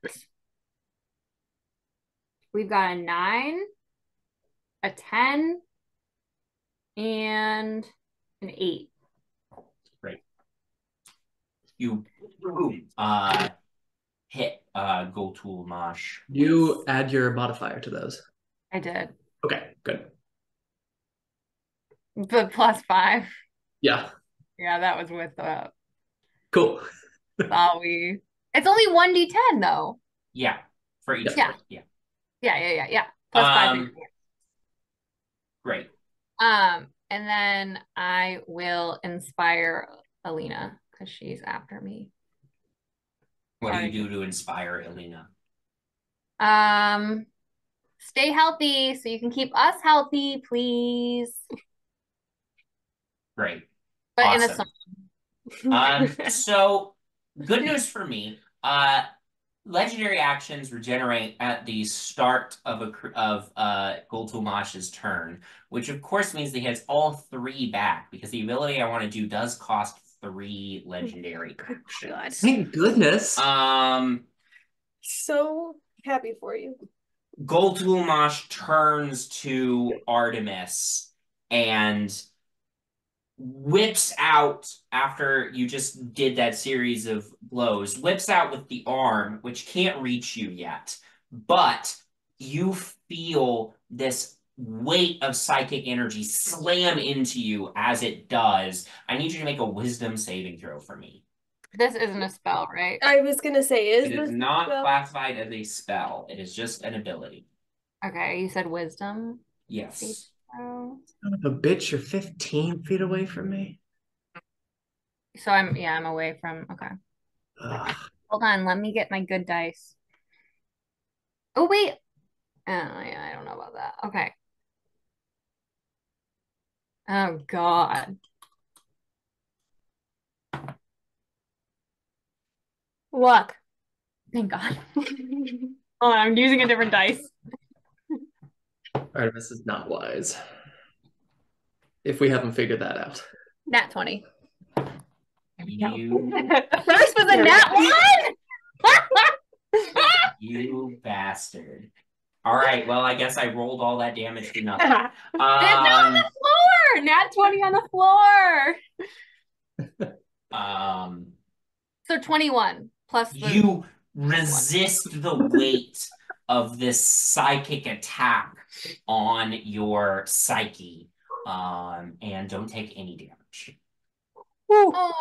we've got a nine, a 10, and an eight. Great. You uh hit uh Goltul Mash. You add your modifier to those. I did. Okay, good. But plus five. Yeah, Yeah, that was with uh cool. all we it's only 1d10 though. Yeah, for each Yeah. Yeah, Yeah, yeah, yeah, yeah. Plus five. Um, great. Um, and then I will inspire Elina because she's after me. What do you do to inspire Elina? Um, stay healthy so you can keep us healthy, please. Great. But in a Awesome. song. Um, [laughs] so good news for me. Uh, legendary actions regenerate at the start of a cr- of uh Goltul Mash's turn, which of course means that he has all three back because the ability I want to do does cost three legendary actions. Thank [laughs] goodness. Um, So happy for you. Goltul Mash turns to Artemis and whips out after you just did that series of blows, whips out with the arm, which can't reach you yet, but you feel this weight of psychic energy slam into you as it does. I need you to make a wisdom saving throw for me. This isn't a spell, right? I was gonna say, is It is this not spell- classified as a spell, it is just an ability. Okay, you said wisdom. Yes. Oh. Son of a bitch, you're 15 feet away from me. So I'm yeah, I'm away from okay. Ugh. Hold on, let me get my good dice. Oh wait. Oh yeah, I don't know about that. Okay. Oh God. Look. Thank God. [laughs] Hold on, I'm using a different dice. Artemis is not wise. If we haven't figured that out. Nat 20. You first was a [laughs] nat one. [laughs] You bastard. All right, well, I guess I rolled all that damage to [laughs] nothing. It's on Um, the floor. Nat 20 on the floor. um, So 21 plus the you resist the weight of this psychic attack on your psyche, um, and don't take any damage. Woo. Oh,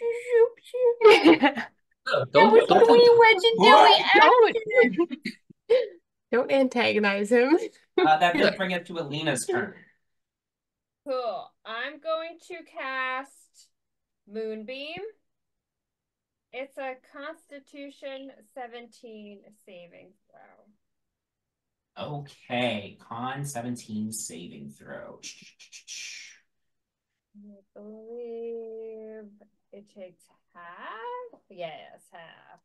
shoot, shoot. No, That was don't, don't, sweet legendary Don't, [laughs] don't antagonize him. Uh, that does [laughs] bring it to Elina's turn. Cool. I'm going to cast Moonbeam. It's a Constitution 17 saving throw. Okay, con 17 saving throw. I believe it takes half. Yes, half.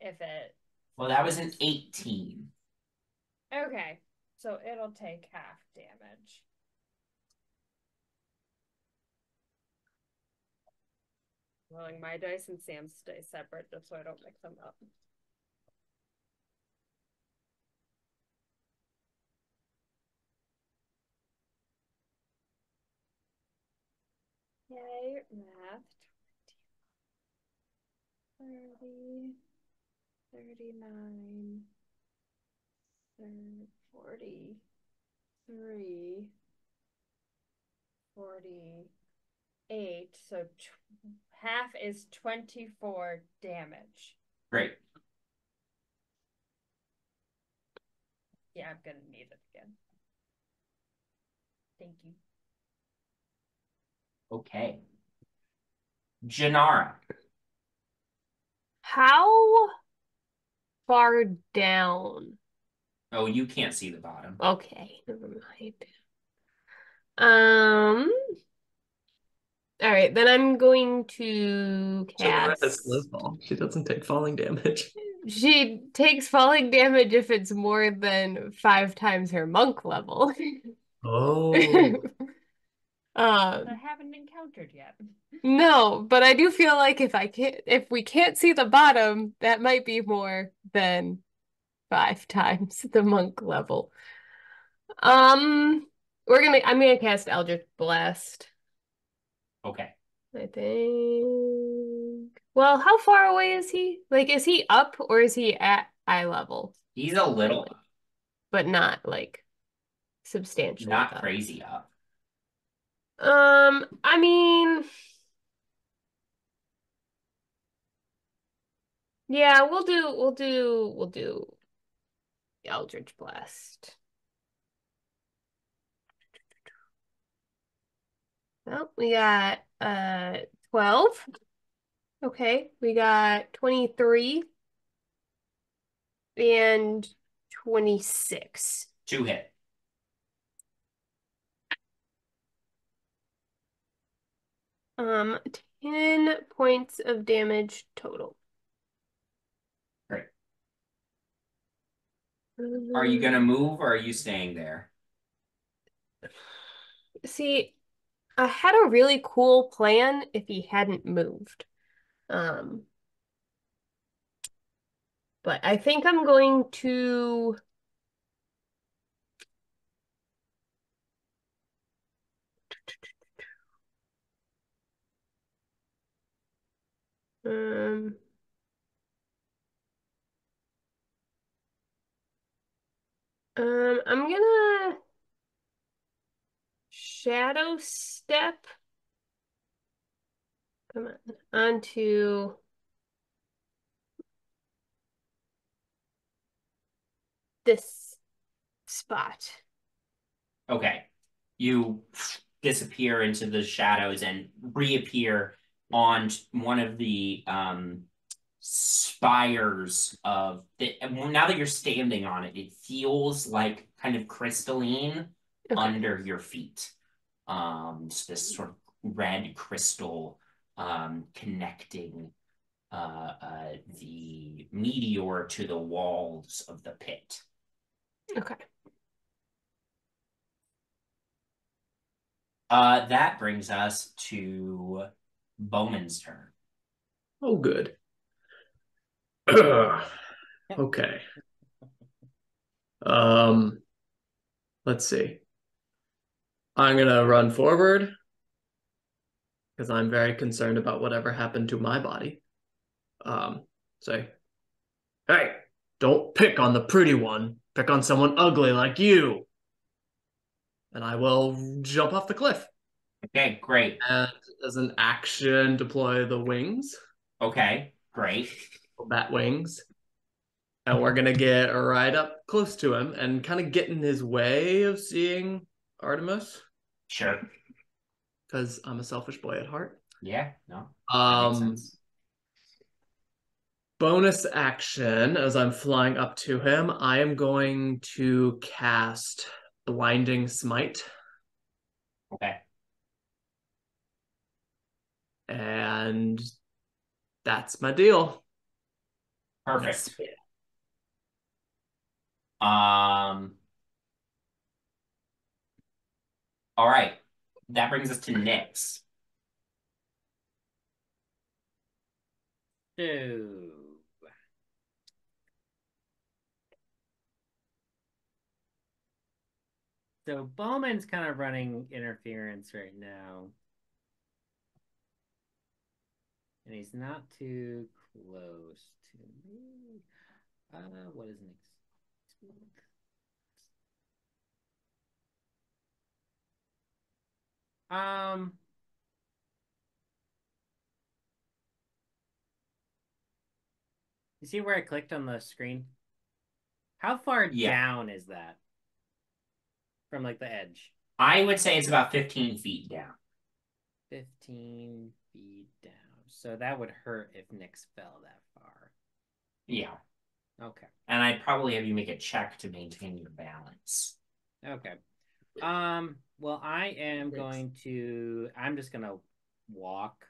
If it. Well, that was an 18. Okay, so it'll take half damage. Rolling my dice and Sam's stay separate just so I don't mix them up. Yay, math. 30, 39, thir- 43, 48. So half is 24 damage. Great. Yeah, I'm gonna need it again. Thank you. Okay. Jinarra. How far down Oh, you can't see the bottom. Okay, never mind. Um. All right, then I'm going to cast. live ball. She doesn't take falling damage. [laughs] She takes falling damage if it's more than five times her monk level. [laughs] Oh. Um, I haven't encountered yet. no, but I do feel like if I can't, if we can't see the bottom, that might be more than five times the monk level. Um, we're gonna, I'm gonna cast Eldritch Blast. Okay. I think. Well, how far away is he? Like, is he up or is he at eye level? He's a little up, But not like substantial. not crazy up. Um, I mean, yeah, we'll do, we'll do, we'll do Eldritch Blast. Well, we got uh 12. Okay, we got 23 and 26. Two hit. Um, 10 points of damage total. Great. Are you Um, gonna move or are you staying there? See, I had a really cool plan if he hadn't moved. Um, but I think I'm going to um um I'm gonna shadow step come on onto this spot. Okay. You disappear into the shadows and reappear on one of the um spires of the now that you're standing on it, it feels like kind of crystalline Okay. under your feet. Um, it's this sort of red crystal um connecting uh, uh the meteor to the walls of the pit. Okay. Uh, that brings us to Bowmin's turn. Oh, good. [coughs] okay. Um, let's see. I'm gonna run forward because I'm very concerned about whatever happened to my body. Um, say, hey, don't pick on the pretty one. Pick on someone ugly like you. And I will jump off the cliff. Okay, great. And as an action, deploy the wings. Okay, great. bat wings. And we're gonna get right up close to him and kind of get in his way of seeing Artemis, Sure. because I'm a selfish boy at heart. Yeah, no. Um, bonus action as I'm flying up to him, I am going to cast Blinding Smite, Okay. and that's my deal. Perfect. Um. All right. That brings us to Nyx. So, so Bowmin's kind of running interference right now. And he's not too close to me. Uh, what is next? Um, you see where I clicked on the screen? How far Yeah. down is that from like the edge? I would say it's about 15 feet down. 15 feet down. So that would hurt if Nyx fell that far. Yeah. Okay. And I'd probably have you make a check to maintain your balance. Okay. Um, well, I am going to I'm just gonna walk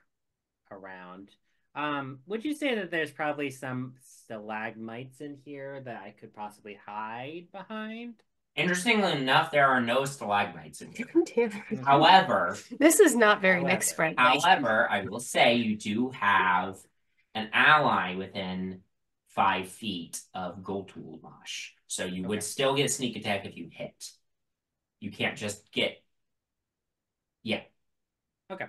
around. Um, would you say that there's probably some stalagmites in here that I could possibly hide behind? Interestingly enough, there are no stalagmites in here. [laughs] Damn. However, This is not very next However- friendly. however, I will say you do have an ally within five feet of Goltul Mash. So you would still get a sneak attack if you hit. You can't just get yeah. Okay.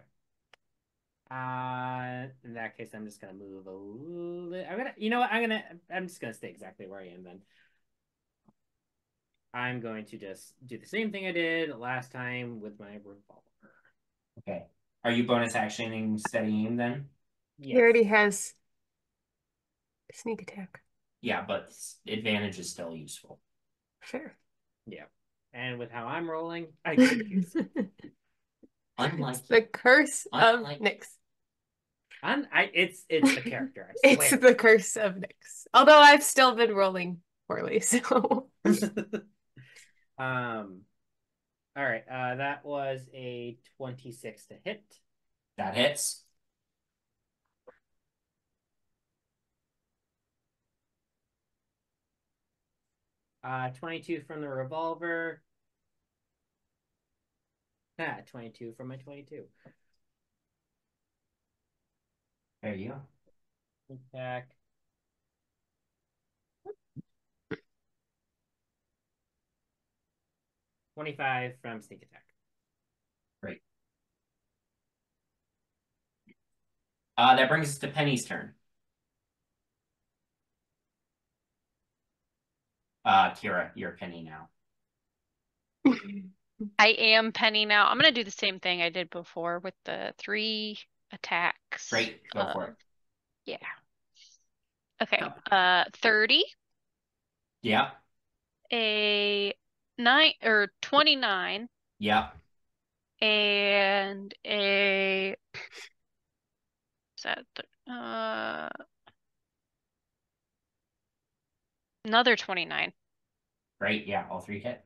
Uh, in that case, I'm just gonna move a little bit. I'm gonna, you know what? I'm gonna, I'm just gonna stay exactly where I am then. I'm going to just do the same thing I did last time with my revolver. Okay. Are you bonus actioning steady aim then? He already has sneak attack. Yeah, but advantage is still useful. Fair. And with how I'm rolling, I could use it. Unlike It's the curse of Unlike- Nyx. I'm, I, it's, it's the character. I [laughs] It's the curse of Nyx. Although I've still been rolling poorly, [laughs] so [laughs] um, all right. Uh, that was a 26 to hit. that hits. Uh, 22 from the revolver. Ah, 22 from my 22. There you go. Attack. Twenty-five from sneak attack. Great. Uh, that brings us to Penny's turn. Uh, Kyra, you're Penny now. [laughs] I am Penny now. I'm gonna do the same thing I did before with the three attacks. Great, go for Uh, it. Yeah. Okay. Uh, 30, Yeah, a nine or 29, yeah. and a is that th- uh another 29. Great, yeah, all three hit.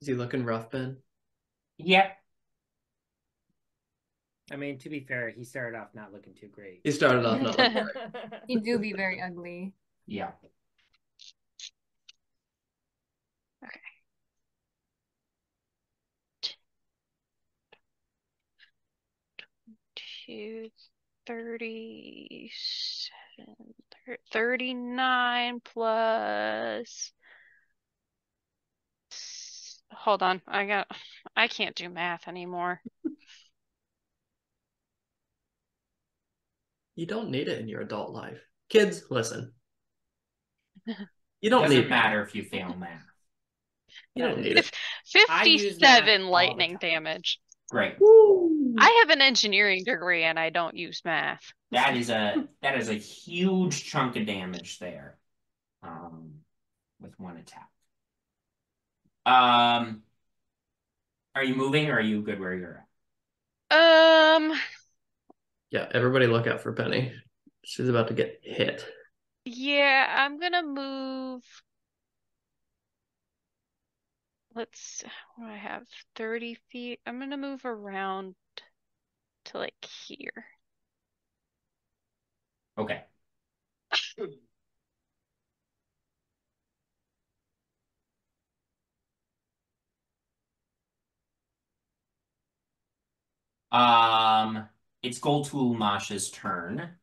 Is he looking rough, Ben? Yeah, I mean, to be fair, he started off not looking too great. He started off not looking great. [laughs] You do be very ugly. yeah. Two, 37, 39 plus. S- Hold on, I got, I can't do math anymore. You don't need it in your adult life. Kids, listen. You don't Doesn't need matter if you fail math. You don't need it. [laughs] I use math all 57 lightning damage. Great. I have an engineering degree and I don't use math. That is a that is a huge chunk of damage there. Um with one attack. Um are you moving or are you good where you're at? Um, Yeah, everybody look out for Penny. She's about to get hit. yeah, I'm gonna move. Let's, what do I have? 30 feet. I'm gonna move around to like here. Okay. [laughs] Um, it's Goltul Mash's turn.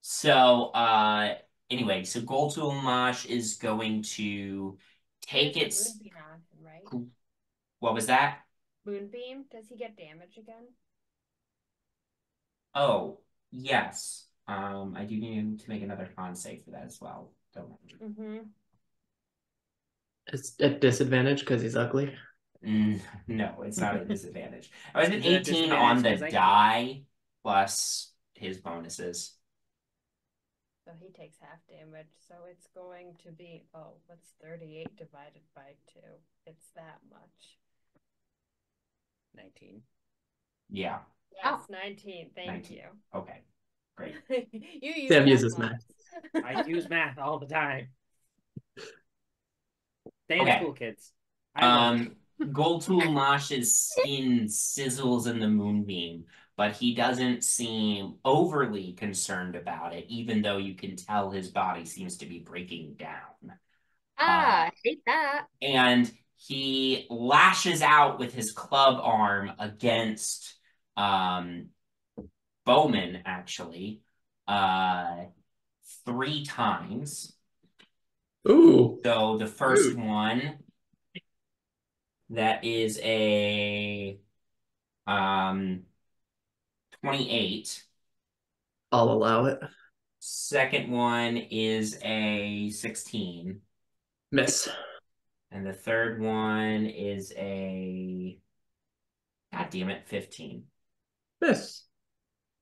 So, uh, anyway, so Goltul Mash is going to take its. moonbeam on him, right? What was that? Moonbeam. Does he get damage again? Oh, yes. Um, I do need to make another con save for that as well. Don't worry. Mm-hmm. It's at disadvantage because he's ugly. Mm, no, it's not a disadvantage. I was [laughs] at Is it a 18 on the disadvantage 'cause I- die plus his bonuses. So he takes half damage. So it's going to be oh, what's thirty-eight divided by two? It's that much. 19. Yeah. Yes, nineteen. Thank 19. you. Okay. Great. [laughs] you use Sam math uses lots. I use math all the time. [laughs] Stay in Okay. school, kids. I work. Um, [laughs] Goltul Mash's skin sizzles in the moonbeam, but he doesn't seem overly concerned about it, even though you can tell his body seems to be breaking down. Ah, I hate that. And he lashes out with his club arm against um Bowmin, actually, uh, three times. Ooh. So the first Rude. one that is a um 28. I'll allow it. Second one is a 16. Miss. And the third one is a God damn it, 15. Miss.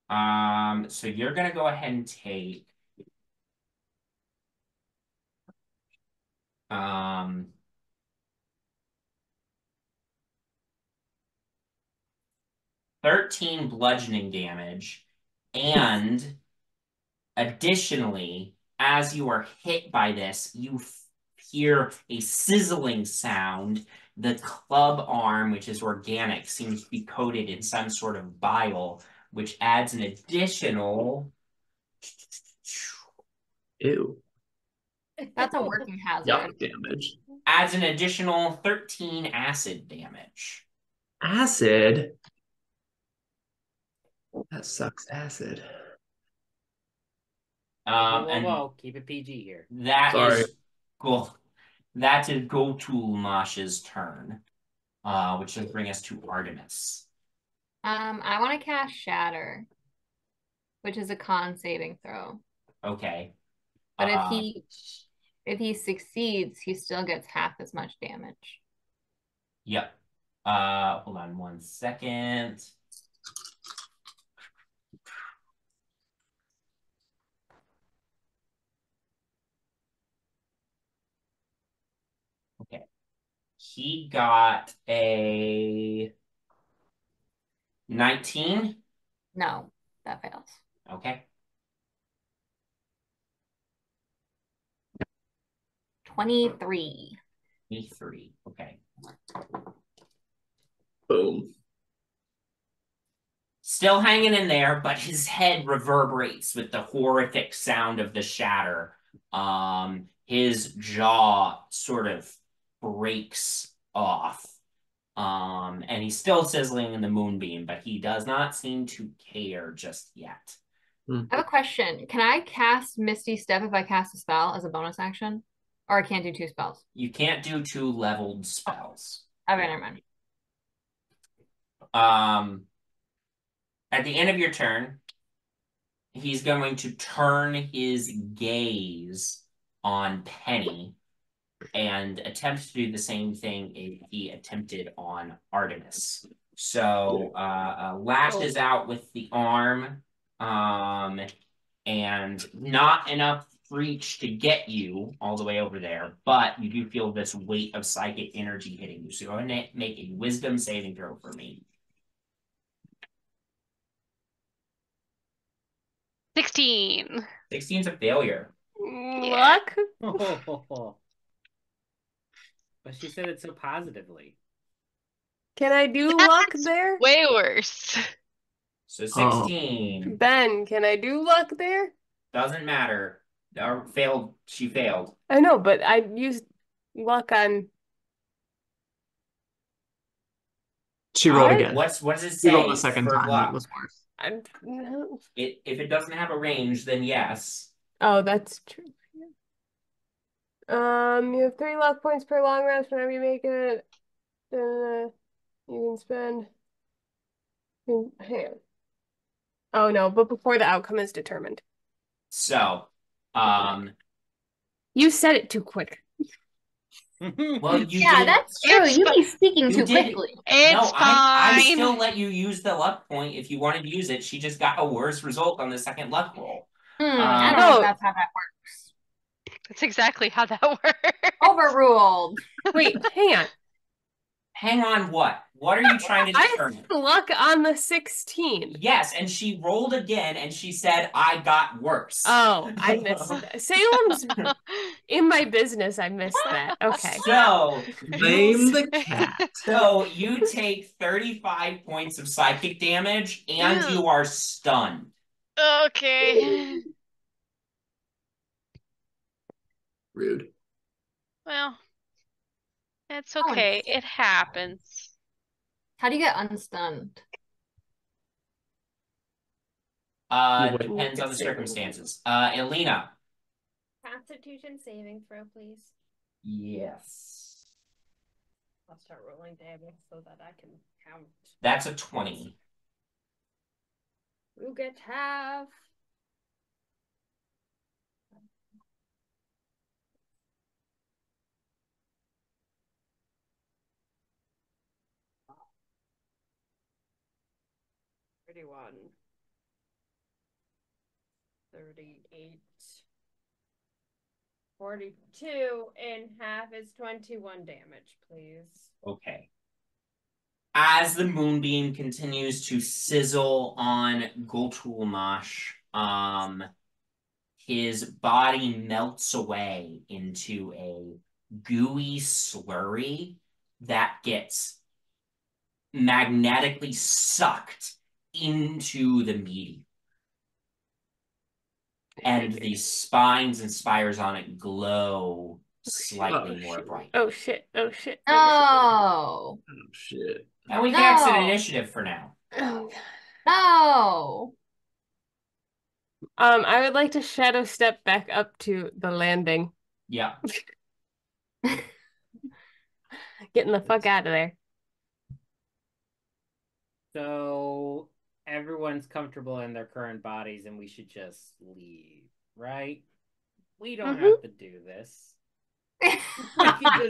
Um, so you're gonna go ahead and take um thirteen bludgeoning damage, and additionally, as you are hit by this, you hear a sizzling sound. The club arm, which is organic, seems to be coated in some sort of bile, which adds an additional Ew. That's a working hazard. Yuck damage. adds an additional 13 acid damage. Acid. That sucks acid. Um, whoa, whoa, whoa, keep it PG here. that Sorry. is cool. That is Goltul Mash's turn, uh, which will bring us to Artemis. Um, I want to cast Shatter, which is a con saving throw. Okay. But if Uh, he if he succeeds, he still gets half as much damage. Yep. Uh, hold on one second. Okay. He got a 19. No, that fails. Okay. Twenty-three. E3. Okay. Boom. Still hanging in there, but his head reverberates with the horrific sound of the shatter. Um, his jaw sort of breaks off. Um, and he's still sizzling in the moonbeam, but he does not seem to care just yet. I have a question. Can I cast Misty Step if I cast a spell as a bonus action? Or I can't do two spells? You can't do two leveled spells. Okay, never mind. Um, at the end of your turn, he's going to turn his gaze on Penny and attempt to do the same thing he attempted on Artemis. So uh, uh, lashes out with the arm, um, and not enough reach to get you all the way over there, but you do feel this weight of psychic energy hitting you. So go ahead and make a wisdom saving throw for me. 16. 16's a failure. Luck? [laughs] but she said it so positively. Can I do luck there? Way worse. So Oh. 16 Ben, can I do luck there? doesn't matter. Or failed. She failed. I know, but I used luck on. She rolled I- again. What's what does it She say? rolled the second for time. luck? It was worse. I no. [laughs] It, if it doesn't have a range, then yes. Oh, that's true. Um, you have three luck points per long rest whenever you make it. Uh, you can spend. Hmm, Hang on. Oh no, but before the outcome is determined. So, um, You said it too quick. [laughs] well, you yeah, did. that's true. It's You fi- be speaking too did- quickly. It's no, I, I still let you use the luck point if you wanted to use it. She just got a worse result on the second luck roll. Hmm, I don't know if that's how that works. That's exactly how that [laughs] works. Overruled. Wait, hang on. Hang on, what? What are you trying to [laughs] I determine? had luck on the 16. Yes, and she rolled again and she said, I got worse. Oh, I [laughs] missed that. Salem's [laughs] in my business. I missed that. Okay. So, Blame the cat. so you take 35 points of psychic damage and Ew. you are stunned. okay. Rude. Well, it's Oh, okay. It happens. How do you get unstunned? Uh, You depends on the circumstances. Uh, Elina. Constitution saving throw, please. Yes. I'll start rolling damage so that I can count. That's a 20. You get half. Thirty-one. Thirty-eight. Forty-two and half is twenty-one damage, please. Okay. As the moonbeam continues to sizzle on Goltul Mash, um, his body melts away into a gooey slurry that gets magnetically sucked into the medium. And the spines and spires on it glow slightly Oh, more shit. bright. Oh shit. Oh shit. No. Oh shit. And we can exit No. initiative for now. Oh, No. Um, I would like to shadow step back up to the landing. Yeah. [laughs] Getting the fuck out of there. So everyone's comfortable in their current bodies and we should just leave, right? We don't Mhm. have to do this. Just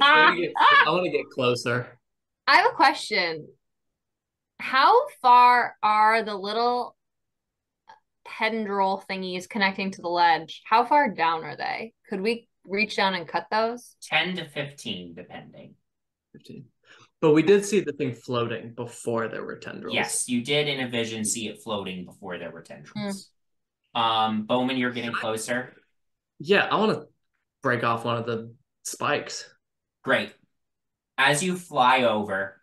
I wanna get, I wanna get closer. I have a question. How far are the little tendril thingies connecting to the ledge? How far down are they? Could we reach down and cut those? 10 to 15, depending. 15. But we did see the thing floating before there were tendrils. Yes, you did in a vision see it floating before there were tendrils. Um, Bowmin, you're getting closer. Yeah, I want to break off one of the spikes. Great. As you fly over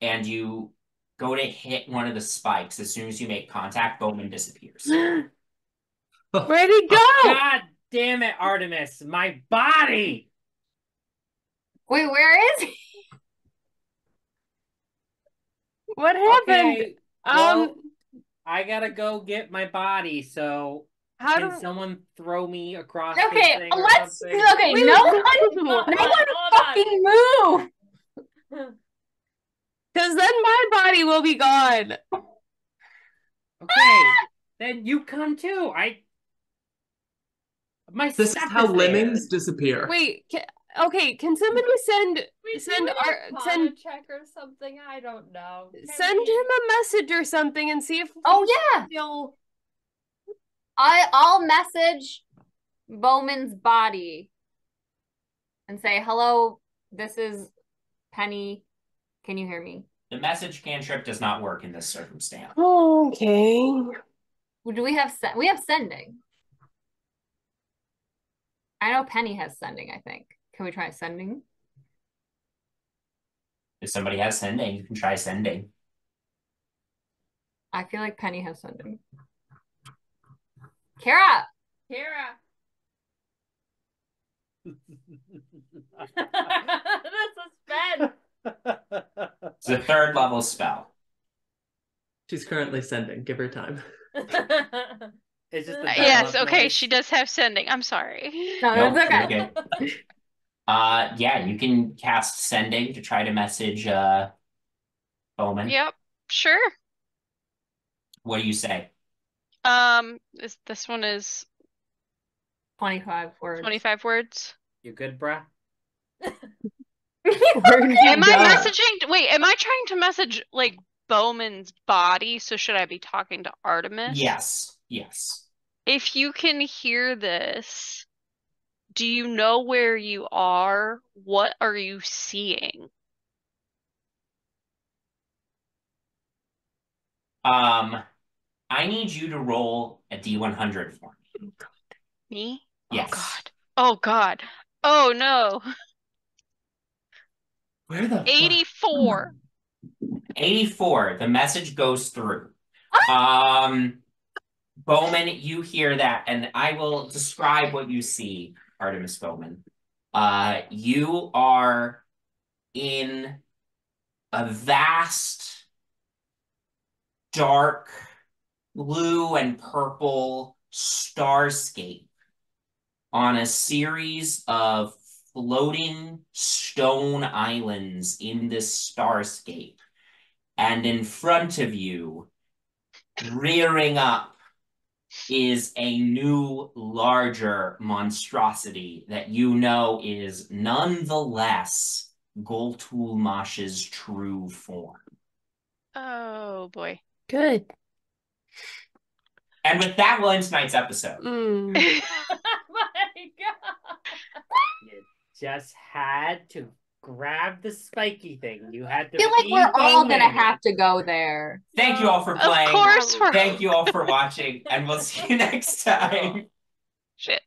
and you go to hit one of the spikes, as soon as you make contact, Bowmin disappears. [gasps] Where'd he go? [laughs] God damn it, Artemis, my body! Wait, where is he? What happened? Okay, Um, well, I gotta go get my body, so how can do someone throw me across this Okay, thing let's. something? Okay, Wait, no wait, one, [laughs] no one Hold on. fucking move. [laughs] Because then my body will be gone. Okay, [laughs] then you come too. I. My This is stuff how there. lemmings disappear. Wait, ca- okay, can somebody send We send our a send check or something. I don't know. Can send we- him a message or something and see if Oh yeah, he'll I I'll message Bowmin's body and say hello. This is Penny. Can you hear me? the message cantrip does not work in this circumstance. Okay. Do we have sen- we have sending? I know Penny has sending. I think. Can we try sending? If somebody has sending, you can try sending. I feel like Penny has sending. Kyra, Kyra. [laughs] That's a spell. It's a third level spell. She's currently sending. Give her time. spell. [laughs] It's just the Uh, dial-up yes, okay, she does have sending. I'm sorry. no, Nope, it's okay. you're good. [laughs] Uh, yeah, you can cast sending to try to message uh Bowmin. Yep, sure. What do you say? Um, this this one is Twenty-five words. 25 words. You good, bruh? [laughs] Am I messaging? Wait, am I trying to message like Bowmin's body? So should I be talking to Artemis? Yes, yes. if you can hear this, do you know where you are? What are you seeing? Um, I need you to roll a D100 for me. Me? Yes. Oh God. Oh God. Oh no. Where the fuck- 84. 84. The message goes through. Um, Bowmin, you hear that, and I will describe what you see, Artemis Bowmin. Uh, you are in a vast, dark blue and purple starscape on a series of floating stone islands in this starscape. And in front of you, rearing up, is a new, larger monstrosity that you know is nonetheless Goltul Mash's true form. Oh boy. Good. And with that, we'll end tonight's episode. Mm. [laughs] [laughs] my god. You just had to grab the spiky thing. You had to I feel like we're all gonna Bowmin. have to go there. Thank you all for playing. Of course we're Thank you all for watching, and we'll see you next [laughs] oh, time. shit.